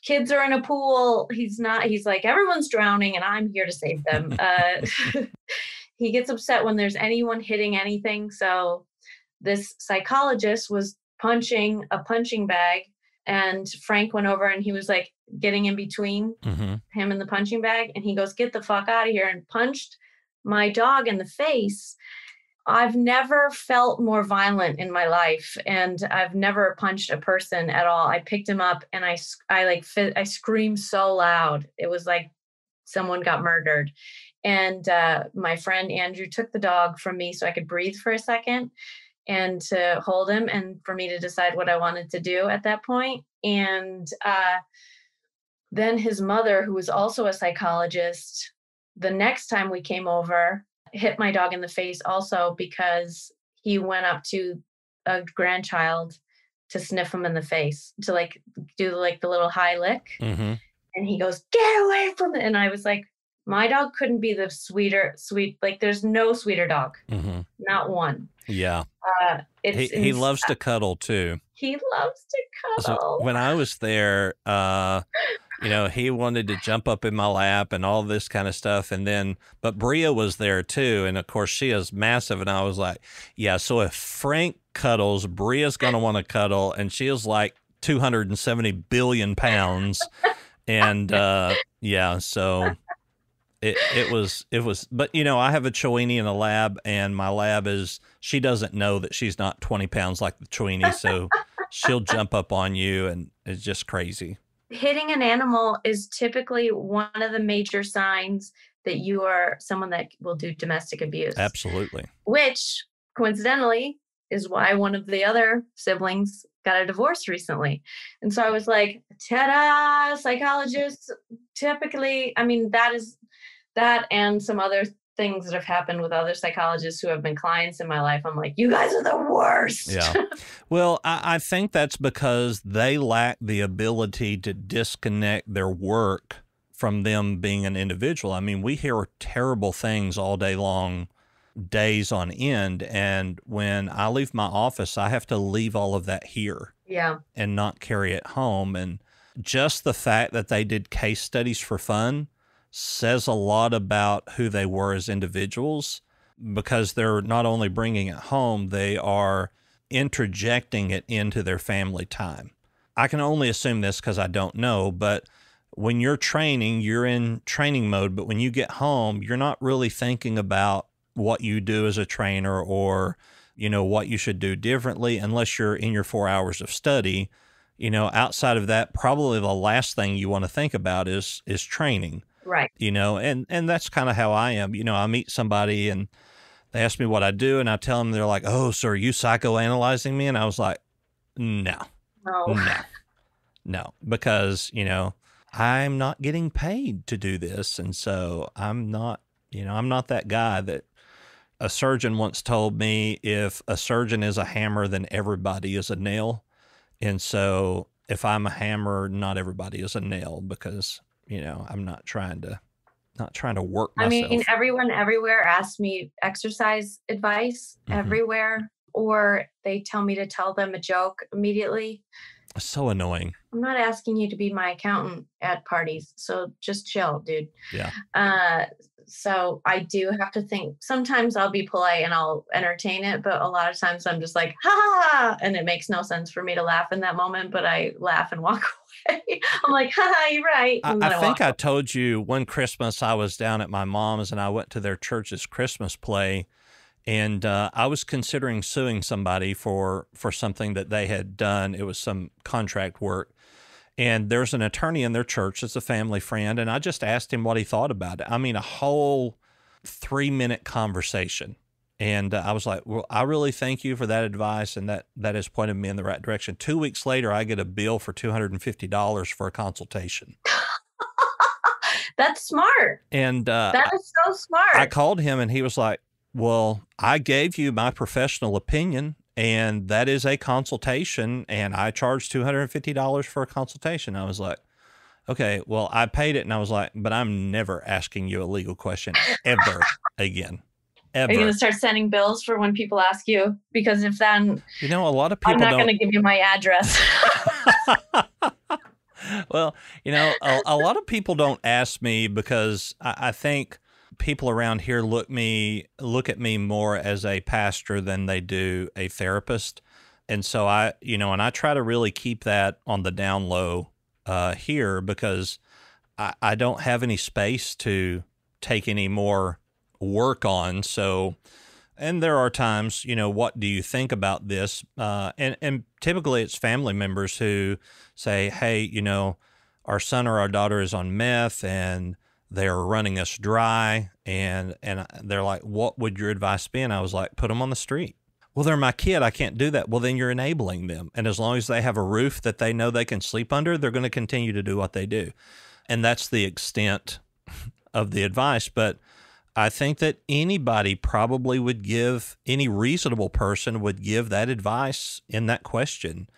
kids are in a pool. He's not, he's like, everyone's drowning and I'm here to save them. Uh, he gets upset when there's anyone hitting anything. So this psychologist was punching a punching bag and Frank went over and he was like getting in between hmm him and the punching bag and he goes get the fuck out of here and punched my dog in the face i've never felt more violent in my life and i've never punched a person at all. I picked him up and I, I like i screamed so loud. It was like someone got murdered. And uh, my friend andrew took the dog from me so i could breathe for a second and to hold him and for me to decide what i wanted to do at that point. And uh, then his mother, who was also a psychologist, the next time we came over, hit my dog in the face also because he went up to a grandchild to sniff him in the face to like do like the little high lick. hmm And he goes, Get away from it. And I was like, My dog couldn't be the sweeter, sweet, like there's no sweeter dog, hmm not one. Yeah. Uh, it's He, he loves to cuddle too. he loves to So cuddle. when I was there, uh, you know, he wanted to jump up in my lap and all this kind of stuff. And then, but Bria was there too. And of course, she is massive. And I was like, yeah, so if Frank cuddles, Bria's going to want to cuddle. And she is like 270 billion pounds. And uh, yeah, so it, it was, it was, but you know, I have a Chiweenie in a lab, and my lab is, she doesn't know that she's not 20 pounds like the Chiweenie. So she'll jump up on you, and it's just crazy. Hitting an animal is typically one of the major signs that you are someone that will do domestic abuse. Absolutely. Which coincidentally is why one of the other siblings got a divorce recently. And so I was like, ta-da, psychologists typically, I mean, that is that and some other things that have happened with other psychologists who have been clients in my life. I'm like, you guys are the worst. Yeah. Well, I, I think that's because they lack the ability to disconnect their work from them being an individual. I mean, we hear terrible things all day long, days on end. And when I leave my office, I have to leave all of that here yeah. and not carry it home. And just the fact that they did case studies for fun says a lot about who they were as individuals because they're not only bringing it home, they are interjecting it into their family time. I can only assume this because I don't know, but when you're training, you're in training mode. But when you get home, you're not really thinking about what you do as a trainer or, you know, what you should do differently unless you're in your four hours of study. You know, outside of that, probably the last thing you want to think about is is training. Right. You know, and and that's kind of how I am. You know, I meet somebody and they ask me what I do, and I tell them they're like, "Oh, so are you psychoanalyzing me?" And I was like, "No, No. no, no," because you know I'm not getting paid to do this, and so I'm not, you know, I'm not that guy that a surgeon once told me if a surgeon is a hammer, then everybody is a nail, and so if I'm a hammer, not everybody is a nail because you know I'm not trying to not trying to work I mean, everyone everywhere asks me exercise advice Mhm. everywhere, or they tell me to tell them a joke immediately. So annoying. I'm not asking you to be my accountant at parties, so just chill, dude. Yeah. Uh, so I do have to think. Sometimes I'll be polite and I'll entertain it, but a lot of times I'm just like, ha, ha, ha, and it makes no sense for me to laugh in that moment. But I laugh and walk I'm like, ha, you're right. I, I think walk I told you one Christmas I was down at my mom's and I went to their church's Christmas play, and uh, I was considering suing somebody for for something that they had done. It was some contract work, and there's an attorney in their church that's a family friend, and I just asked him what he thought about it. I mean, a whole three minute conversation. And uh, I was like, "Well, I really thank you for that advice, and that that has pointed me in the right direction." Two weeks later, I get a bill for two hundred and fifty dollars for a consultation. That's smart. And uh, That is so smart. I called him and he was like, Well, I gave you my professional opinion, and that is a consultation, and I charge $250 for a consultation. I was like, Okay, well, I paid it, and I was like, But I'm never asking you a legal question ever again. Are you going to start sending bills for when people ask you? Because if then You know, a lot of people. I'm not going to give you my address. well, you know, a, a lot of people don't ask me because I, I think people around here look me look at me more as a pastor than they do a therapist, and so I, you know, and I try to really keep that on the down low uh, here because I, I don't have any space to take any more work on. So, and there are times, you know, what do you think about this? Uh, and and typically it's family members who say, hey, you know, our son or our daughter is on meth and they're running us dry, and and they're like, what would your advice be? And I was like, put them on the street. Well, they're my kid. I can't do that. Well, then you're enabling them. And as long as they have a roof that they know they can sleep under, they're going to continue to do what they do. And that's the extent of the advice. But I think that anybody probably would give, any reasonable person would give that advice in that question.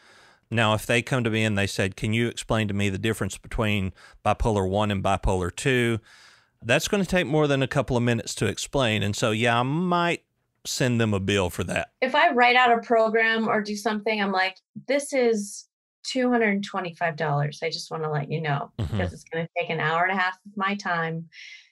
Now, if they come to me and they said, Can you explain to me the difference between bipolar 1 and bipolar 2? That's going to take more than a couple of minutes to explain. And so, yeah, I might send them a bill for that. if I write out a program or do something, I'm like, this is $225. I just want to let you know Mhm. because it's going to take an hour and a half of my time.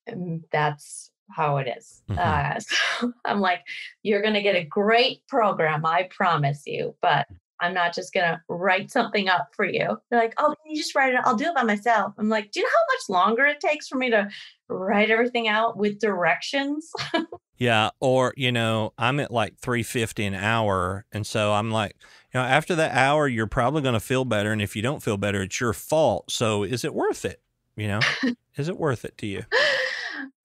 And that's how it is. Mhm. Uh, so I'm like, you're going to get a great program, I promise you. But I'm not just going to write something up for you. They're like, oh, can you just write it? I'll do it by myself. I'm like, do you know how much longer it takes for me to write everything out with directions? Yeah, or you know, I'm at like 350 an hour and so I'm like, you know, after that hour you're probably going to feel better and if you don't feel better it's your fault. So is it worth it? You know? is it worth it to you?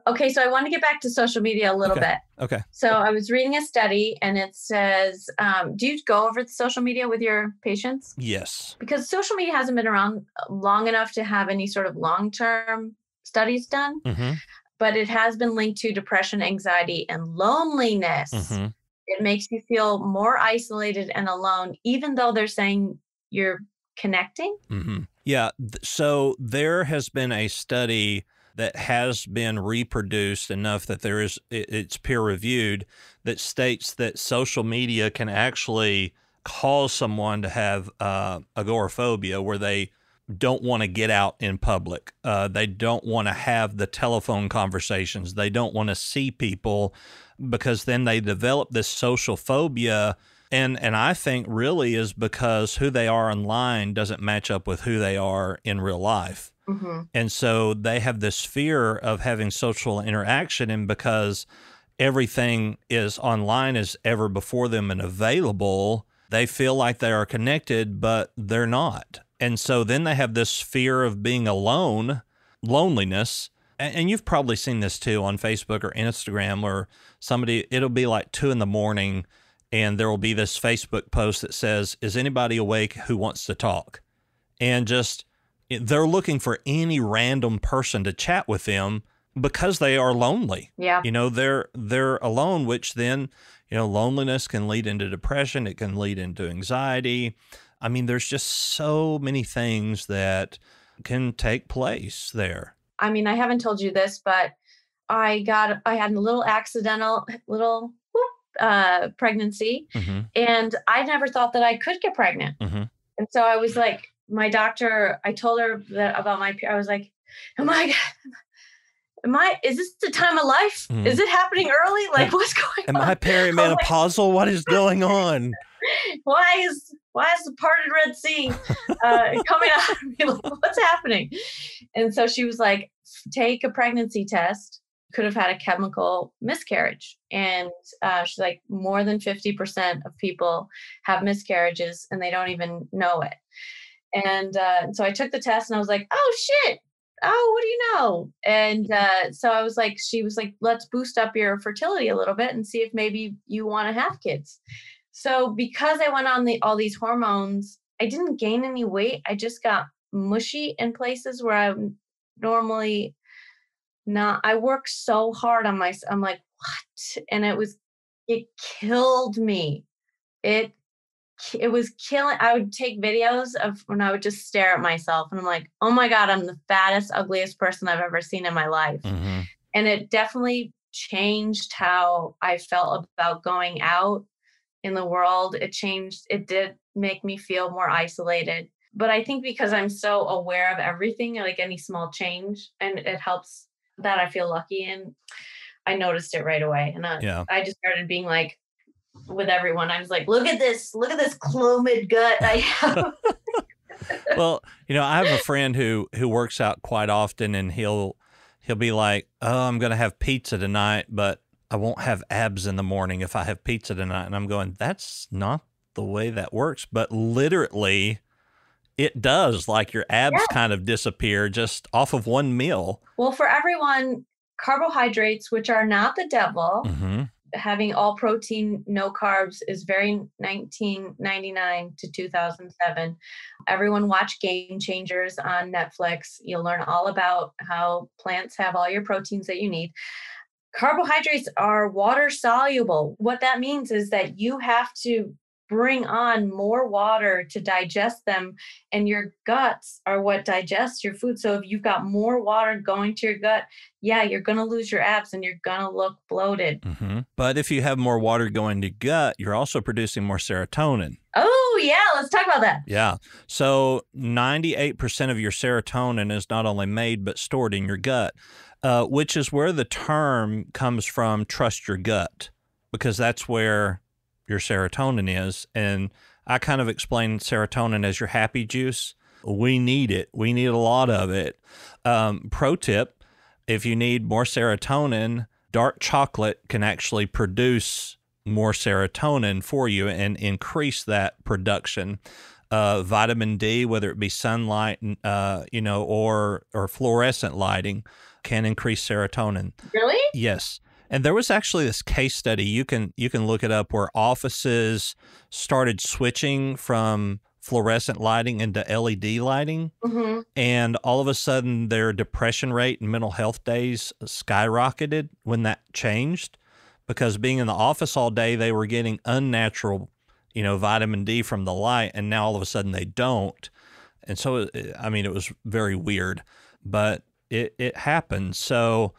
Okay, so I want to get back to social media a little Okay. bit. Okay. So I was reading a study and it says, um, do you go over social media with your patients? Yes. Because social media hasn't been around long enough to have any sort of long term studies done, Mhm. but it has been linked to depression, anxiety, and loneliness. Mhm. It makes you feel more isolated and alone, even though they're saying you're connecting. hmm Yeah. So there has been a study that has been reproduced enough that there is it's peer reviewed that states that social media can actually cause someone to have uh, agoraphobia, where they don't want to get out in public. Uh, they don't want to have the telephone conversations. They don't want to see people because then they develop this social phobia. And, and I think really is because who they are online doesn't match up with who they are in real life. Mm-hmm. And so they have this fear of having social interaction. And because everything is online as ever before them and available, they feel like they are connected, but they're not. And so then they have this fear of being alone, loneliness. And you've probably seen this too on Facebook or Instagram, where somebody, it'll be like two in the morning, and there will be this Facebook post that says, Is anybody awake who wants to talk? And just they're looking for any random person to chat with them because they are lonely. Yeah. You know, they're they're alone, which then, you know, loneliness can lead into depression, it can lead into anxiety. I mean, there's just so many things that can take place there. I mean, I haven't told you this, but I got I had a little accidental little whoop, uh, pregnancy, mm-hmm. and I never thought that I could get pregnant. Mm-hmm. And so I was like, my doctor, I told her that about my. I was like, "Am I am I, is this the time of life? Mm. Is it happening early? Like, what's going am on? Am I perimenopausal? what is going on? why is, why is the parted Red Sea uh, coming out of me? what's happening? And so she was like, take a pregnancy test. Could have had a chemical miscarriage. And uh, she's like, more than 50% of people have miscarriages and they don't even know it. And uh, so I took the test and I was like, oh shit, oh, what do you know? And uh, so I was like, she was like, let's boost up your fertility a little bit and see if maybe you want to have kids. So because I went on the all these hormones, I didn't gain any weight. I just got mushy in places where I'm normally not. I work so hard on my. I'm like, what? And it was, it killed me. It it was killing. I would take videos of when I would just stare at myself and I'm like, oh my God, I'm the fattest, ugliest person I've ever seen in my life. Mm-hmm. And it definitely changed how I felt about going out in the world. It changed, it did make me feel more isolated. But I think because I'm so aware of everything, like any small change, and it helps that I feel lucky and I noticed it right away. And I, yeah. I just started being like, with everyone. I was like, look at this, look at this clomid gut I have. well, you know, I have a friend who who works out quite often and he'll he'll be like, "Oh, I'm going to have pizza tonight, but I won't have abs in the morning if I have pizza tonight." And I'm going, "That's not the way that works." But literally it does like your abs yeah. kind of disappear just off of one meal. Well, for everyone, carbohydrates, which are not the devil, mm-hmm having all protein, no carbs is very 1999 to 2007. Everyone watch Game Changers on Netflix. You'll learn all about how plants have all your proteins that you need. Carbohydrates are water soluble. What that means is that you have to bring on more water to digest them and your guts are what digests your food. So if you've got more water going to your gut yeah you're going to lose your abs and you're going to look bloated. Mm-hmm. but if you have more water going to gut you're also producing more serotonin. Oh yeah let's talk about that. Yeah. So 98% of your serotonin is not only made but stored in your gut uh, which is where the term comes from trust your gut because that's where your serotonin is. And I kind of explain serotonin as your happy juice. We need it. We need a lot of it. Um, pro tip if you need more serotonin, dark chocolate can actually produce more serotonin for you and increase that production. Uh, vitamin D, whether it be sunlight, uh, you know, or or fluorescent lighting, can increase serotonin. Really? Yes. And there was actually this case study you can you can look it up where offices started switching from fluorescent lighting into LED lighting, mm-hmm. and all of a sudden their depression rate and mental health days skyrocketed when that changed because being in the office all day they were getting unnatural, you know, vitamin D from the light, and now all of a sudden they don't. And so, I mean, it was very weird, but it it happened. So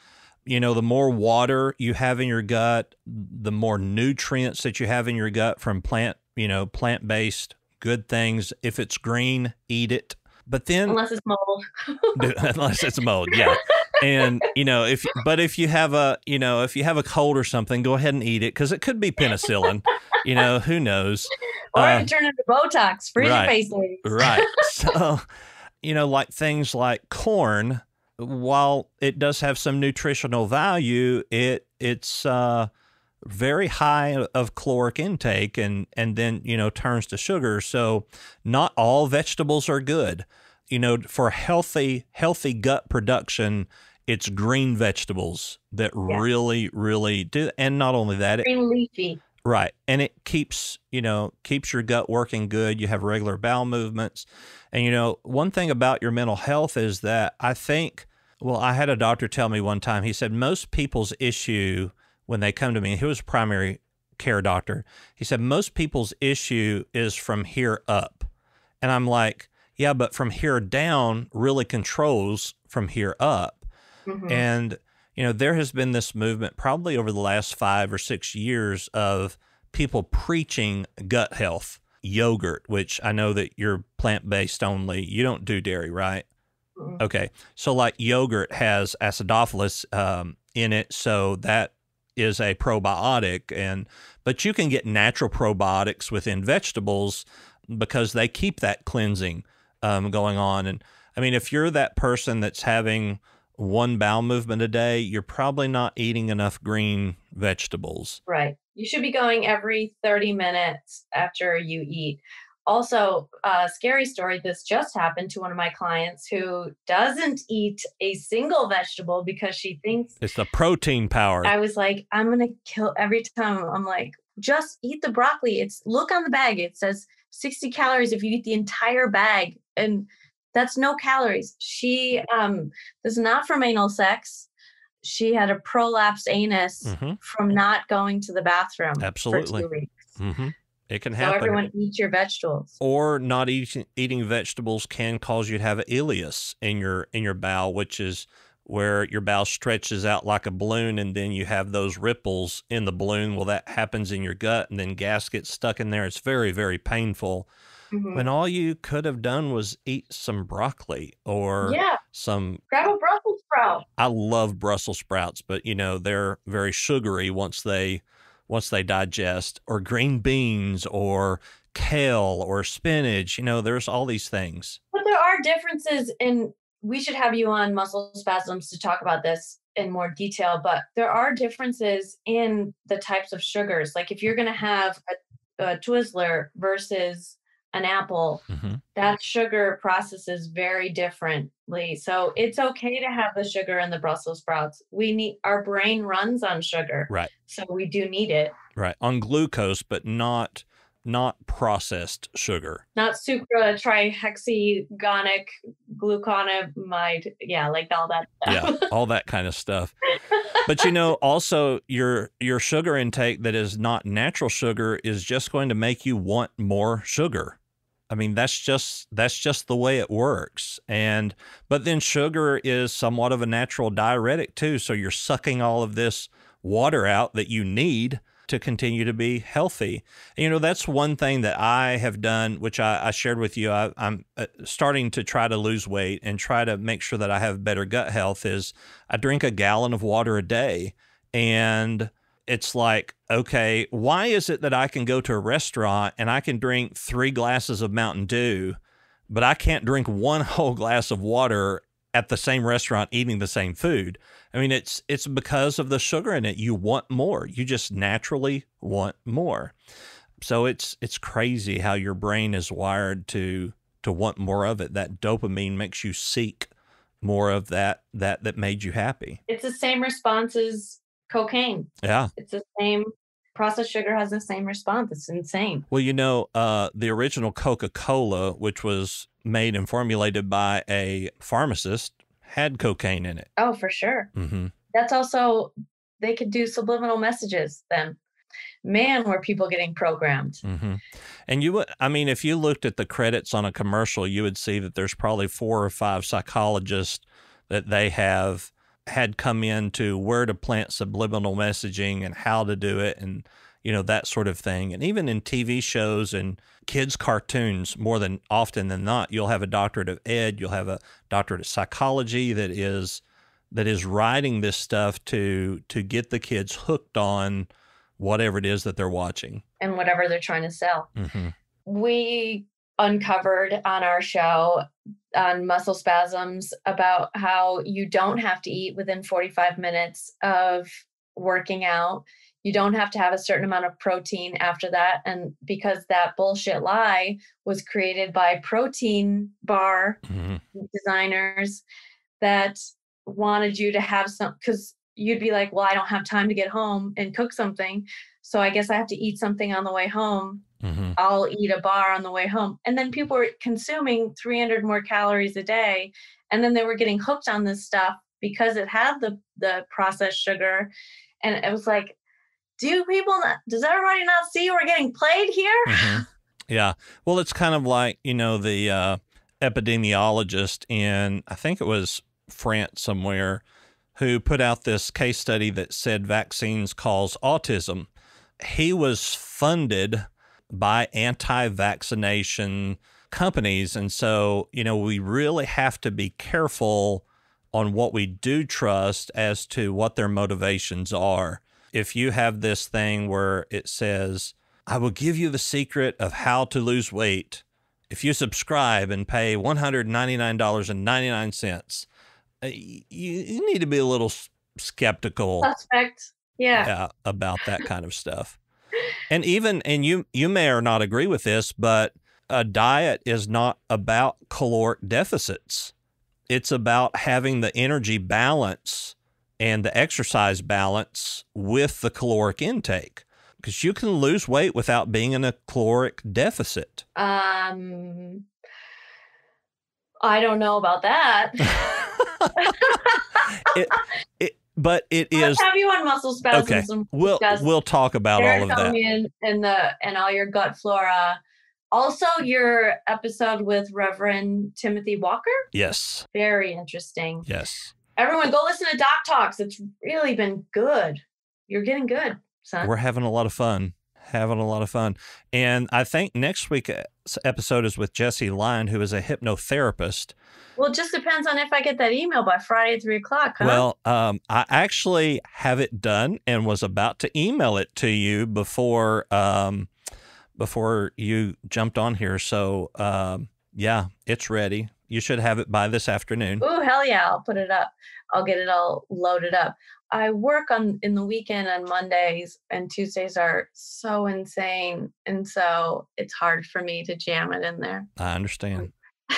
you know, the more water you have in your gut, the more nutrients that you have in your gut from plant, you know, plant based good things. If it's green, eat it. But then unless it's mold. unless it's mold, yeah. And you know, if but if you have a you know if you have a cold or something, go ahead and eat it because it could be penicillin. you know, who knows? Or uh, turn into Botox, freeze right, your face, ladies. right. So, you know, like things like corn, while it does have some nutritional value, it it's uh very high of caloric intake and and then you know turns to sugar. So not all vegetables are good. You know for healthy healthy gut production it's green vegetables that yeah. really really do and not only that green leafy right and it keeps you know keeps your gut working good you have regular bowel movements and you know one thing about your mental health is that i think well i had a doctor tell me one time he said most people's issue when they come to me, he was a primary care doctor. He said, most people's issue is from here up. And I'm like, yeah, but from here down really controls from here up. Mm-hmm. And, you know, there has been this movement probably over the last five or six years of people preaching gut health, yogurt, which I know that you're plant based only. You don't do dairy, right? Mm-hmm. Okay. So, like yogurt has acidophilus um, in it. So that is a probiotic and but you can get natural probiotics within vegetables because they keep that cleansing um, going on and i mean if you're that person that's having one bowel movement a day you're probably not eating enough green vegetables. Right. You should be going every 30 minutes after you eat. Also a scary story this just happened to one of my clients who doesn't eat a single vegetable because she thinks it's the protein power. I was like i'm gonna kill every time i'm like just eat the broccoli. It's look on the bag it says 60 calories if you eat the entire bag. And that's no calories she um this is not from anal sex she had a prolapsed anus mm-hmm. from not going to the bathroom absolutely for two weeks. Mm-hmm. It can so happen. everyone eat your vegetables. Or not eating eating vegetables can cause you to have ileus in your in your bowel, which is where your bowel stretches out like a balloon and then you have those ripples in the balloon. Well, that happens in your gut and then gas gets stuck in there. It's very, very painful. Mm-hmm. When all you could have done was eat some broccoli or yeah. some grab a Brussels sprout. I love Brussels sprouts, but you know, they're very sugary once they once they digest, or green beans, or kale, or spinach. You know, there's all these things. But there are differences in. We should have you on muscle spasms to talk about this in more detail, but there are differences in the types of sugars. Like if you're going to have a, a Twizzler versus an apple, mm-hmm. that sugar processes very differently. So it's okay to have the sugar in the Brussels sprouts. We need our brain runs on sugar. Right. So we do need it. Right. On glucose, but not not processed sugar. Not sucra trihexygonic gluconamide. Yeah, like all that stuff. Yeah, all that kind of stuff. but you know, also your your sugar intake that is not natural sugar is just going to make you want more sugar. I mean, that's just that's just the way it works. And but then sugar is somewhat of a natural diuretic too, so you're sucking all of this water out that you need to continue to be healthy. And, you know, that's one thing that I have done, which I, I shared with you. I, am uh, starting to try to lose weight and try to make sure that I have better gut health. Is I drink a gallon of water a day, and it's like, okay, why is it that I can go to a restaurant and I can drink three glasses of Mountain Dew, but I can't drink one whole glass of water at the same restaurant eating the same food? I mean, it's it's because of the sugar in it. You want more. You just naturally want more. So it's it's crazy how your brain is wired to to want more of it. That dopamine makes you seek more of that that that made you happy. It's the same responses cocaine. Yeah. It's the same processed sugar has the same response. It's insane. Well, you know, uh, the original Coca Cola, which was made and formulated by a pharmacist, had cocaine in it. Oh, for sure. Mm-hmm. That's also, they could do subliminal messages then. Man, were people getting programmed. Mm-hmm. And you would, I mean, if you looked at the credits on a commercial, you would see that there's probably four or five psychologists that they have had come in to where to plant subliminal messaging and how to do it and you know, that sort of thing. And even in TV shows and kids' cartoons, more than often than not, you'll have a doctorate of ed, you'll have a doctorate of psychology that is that is writing this stuff to to get the kids hooked on whatever it is that they're watching and whatever they're trying to sell. Mm-hmm. We uncovered on our show on muscle spasms about how you don't have to eat within 45 minutes of working out. You don't have to have a certain amount of protein after that. And because that bullshit lie was created by protein bar mm-hmm. designers that wanted you to have some, because you'd be like, well, I don't have time to get home and cook something. So I guess I have to eat something on the way home. Mm-hmm. I'll eat a bar on the way home. And then people were consuming 300 more calories a day. And then they were getting hooked on this stuff because it had the, the processed sugar. And it was like, do people, not, does everybody not see we're getting played here? Mm-hmm. Yeah. Well, it's kind of like, you know, the uh, epidemiologist in, I think it was France somewhere, who put out this case study that said vaccines cause autism. He was funded by anti vaccination companies. And so, you know, we really have to be careful on what we do trust as to what their motivations are. If you have this thing where it says, I will give you the secret of how to lose weight if you subscribe and pay $199.99, uh, you, you need to be a little skeptical. Suspect. Yeah. yeah. About that kind of stuff. And even, and you, you may or not agree with this, but a diet is not about caloric deficits. It's about having the energy balance and the exercise balance with the caloric intake because you can lose weight without being in a caloric deficit. Um, I don't know about that. it, it, but it is. Have you on muscle spasms? Okay, we'll we'll talk about all of that. In the and all your gut flora. Also, your episode with Reverend Timothy Walker. Yes. Very interesting. Yes. Everyone, go listen to Doc Talks. It's really been good. You're getting good, son. We're having a lot of fun having a lot of fun. And I think next week's episode is with Jesse Lyon, who is a hypnotherapist. Well, it just depends on if I get that email by Friday at three o'clock. Huh? Well, um, I actually have it done and was about to email it to you before um, before you jumped on here. So um, yeah, it's ready. You should have it by this afternoon. Oh hell yeah! I'll put it up. I'll get it all loaded up. I work on in the weekend on Mondays and Tuesdays are so insane. And so it's hard for me to jam it in there. I understand.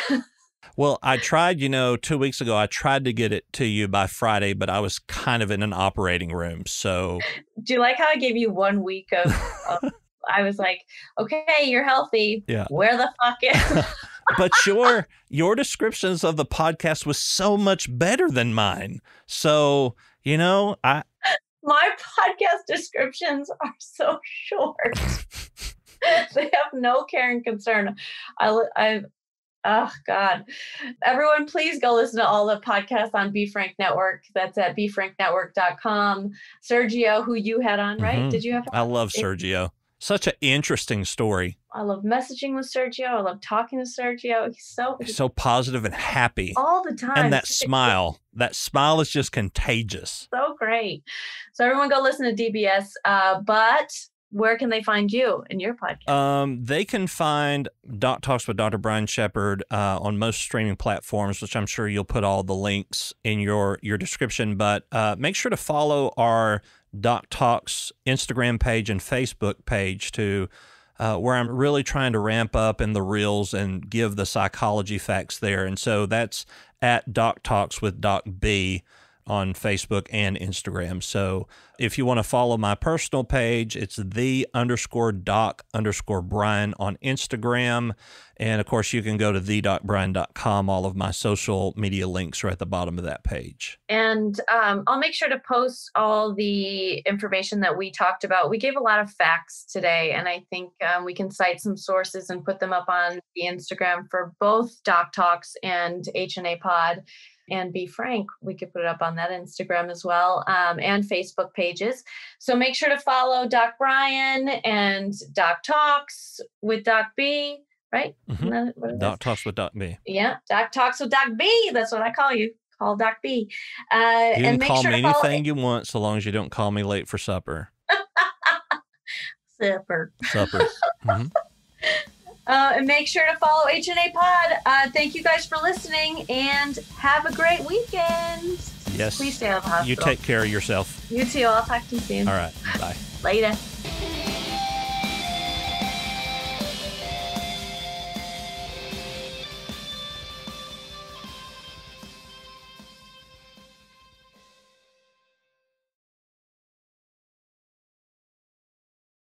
well, I tried, you know, two weeks ago, I tried to get it to you by Friday, but I was kind of in an operating room. So, do you like how I gave you one week of, of I was like, okay, you're healthy. Yeah. Where the fuck is? But your your descriptions of the podcast was so much better than mine. So you know, I my podcast descriptions are so short. they have no care and concern. I I Oh God. Everyone, please go listen to all the podcasts on B Frank Network. That's at befranknetwork.com. Sergio, who you had on, right? Mm-hmm. Did you have I love Sergio. Such an interesting story. I love messaging with Sergio. I love talking to Sergio. He's so he's so positive and happy all the time. And that smile, that smile is just contagious. So great. So everyone go listen to DBS. Uh, but where can they find you in your podcast? Um, they can find Doc Talks with Dr. Brian Sheppard uh, on most streaming platforms, which I'm sure you'll put all the links in your your description. But uh, make sure to follow our Doc Talks Instagram page and Facebook page to uh, where I'm really trying to ramp up in the reels and give the psychology facts there. And so that's at Doc Talks with Doc B on Facebook and Instagram. So if you want to follow my personal page, it's the underscore doc underscore Brian on Instagram. And of course, you can go to thedocbrian.com. All of my social media links are at the bottom of that page. And um, I'll make sure to post all the information that we talked about. We gave a lot of facts today, and I think um, we can cite some sources and put them up on the Instagram for both Doc Talks and HNA Pod and B Frank. We could put it up on that Instagram as well um, and Facebook pages. So make sure to follow Doc Brian and Doc Talks with Doc B, right? Mm-hmm. Doc Talks with Doc B. Yeah, Doc Talks with Doc B. That's what I call you. Call Doc B. Uh, you can call sure me anything you want so long as you don't call me late for supper. supper. Supper. Mm-hmm. Uh, and make sure to follow HNA Pod. Uh, thank you guys for listening and have a great weekend. Yes. Please stay out of the hospital. You take care of yourself. You too. I'll talk to you soon. All right. Bye. Later.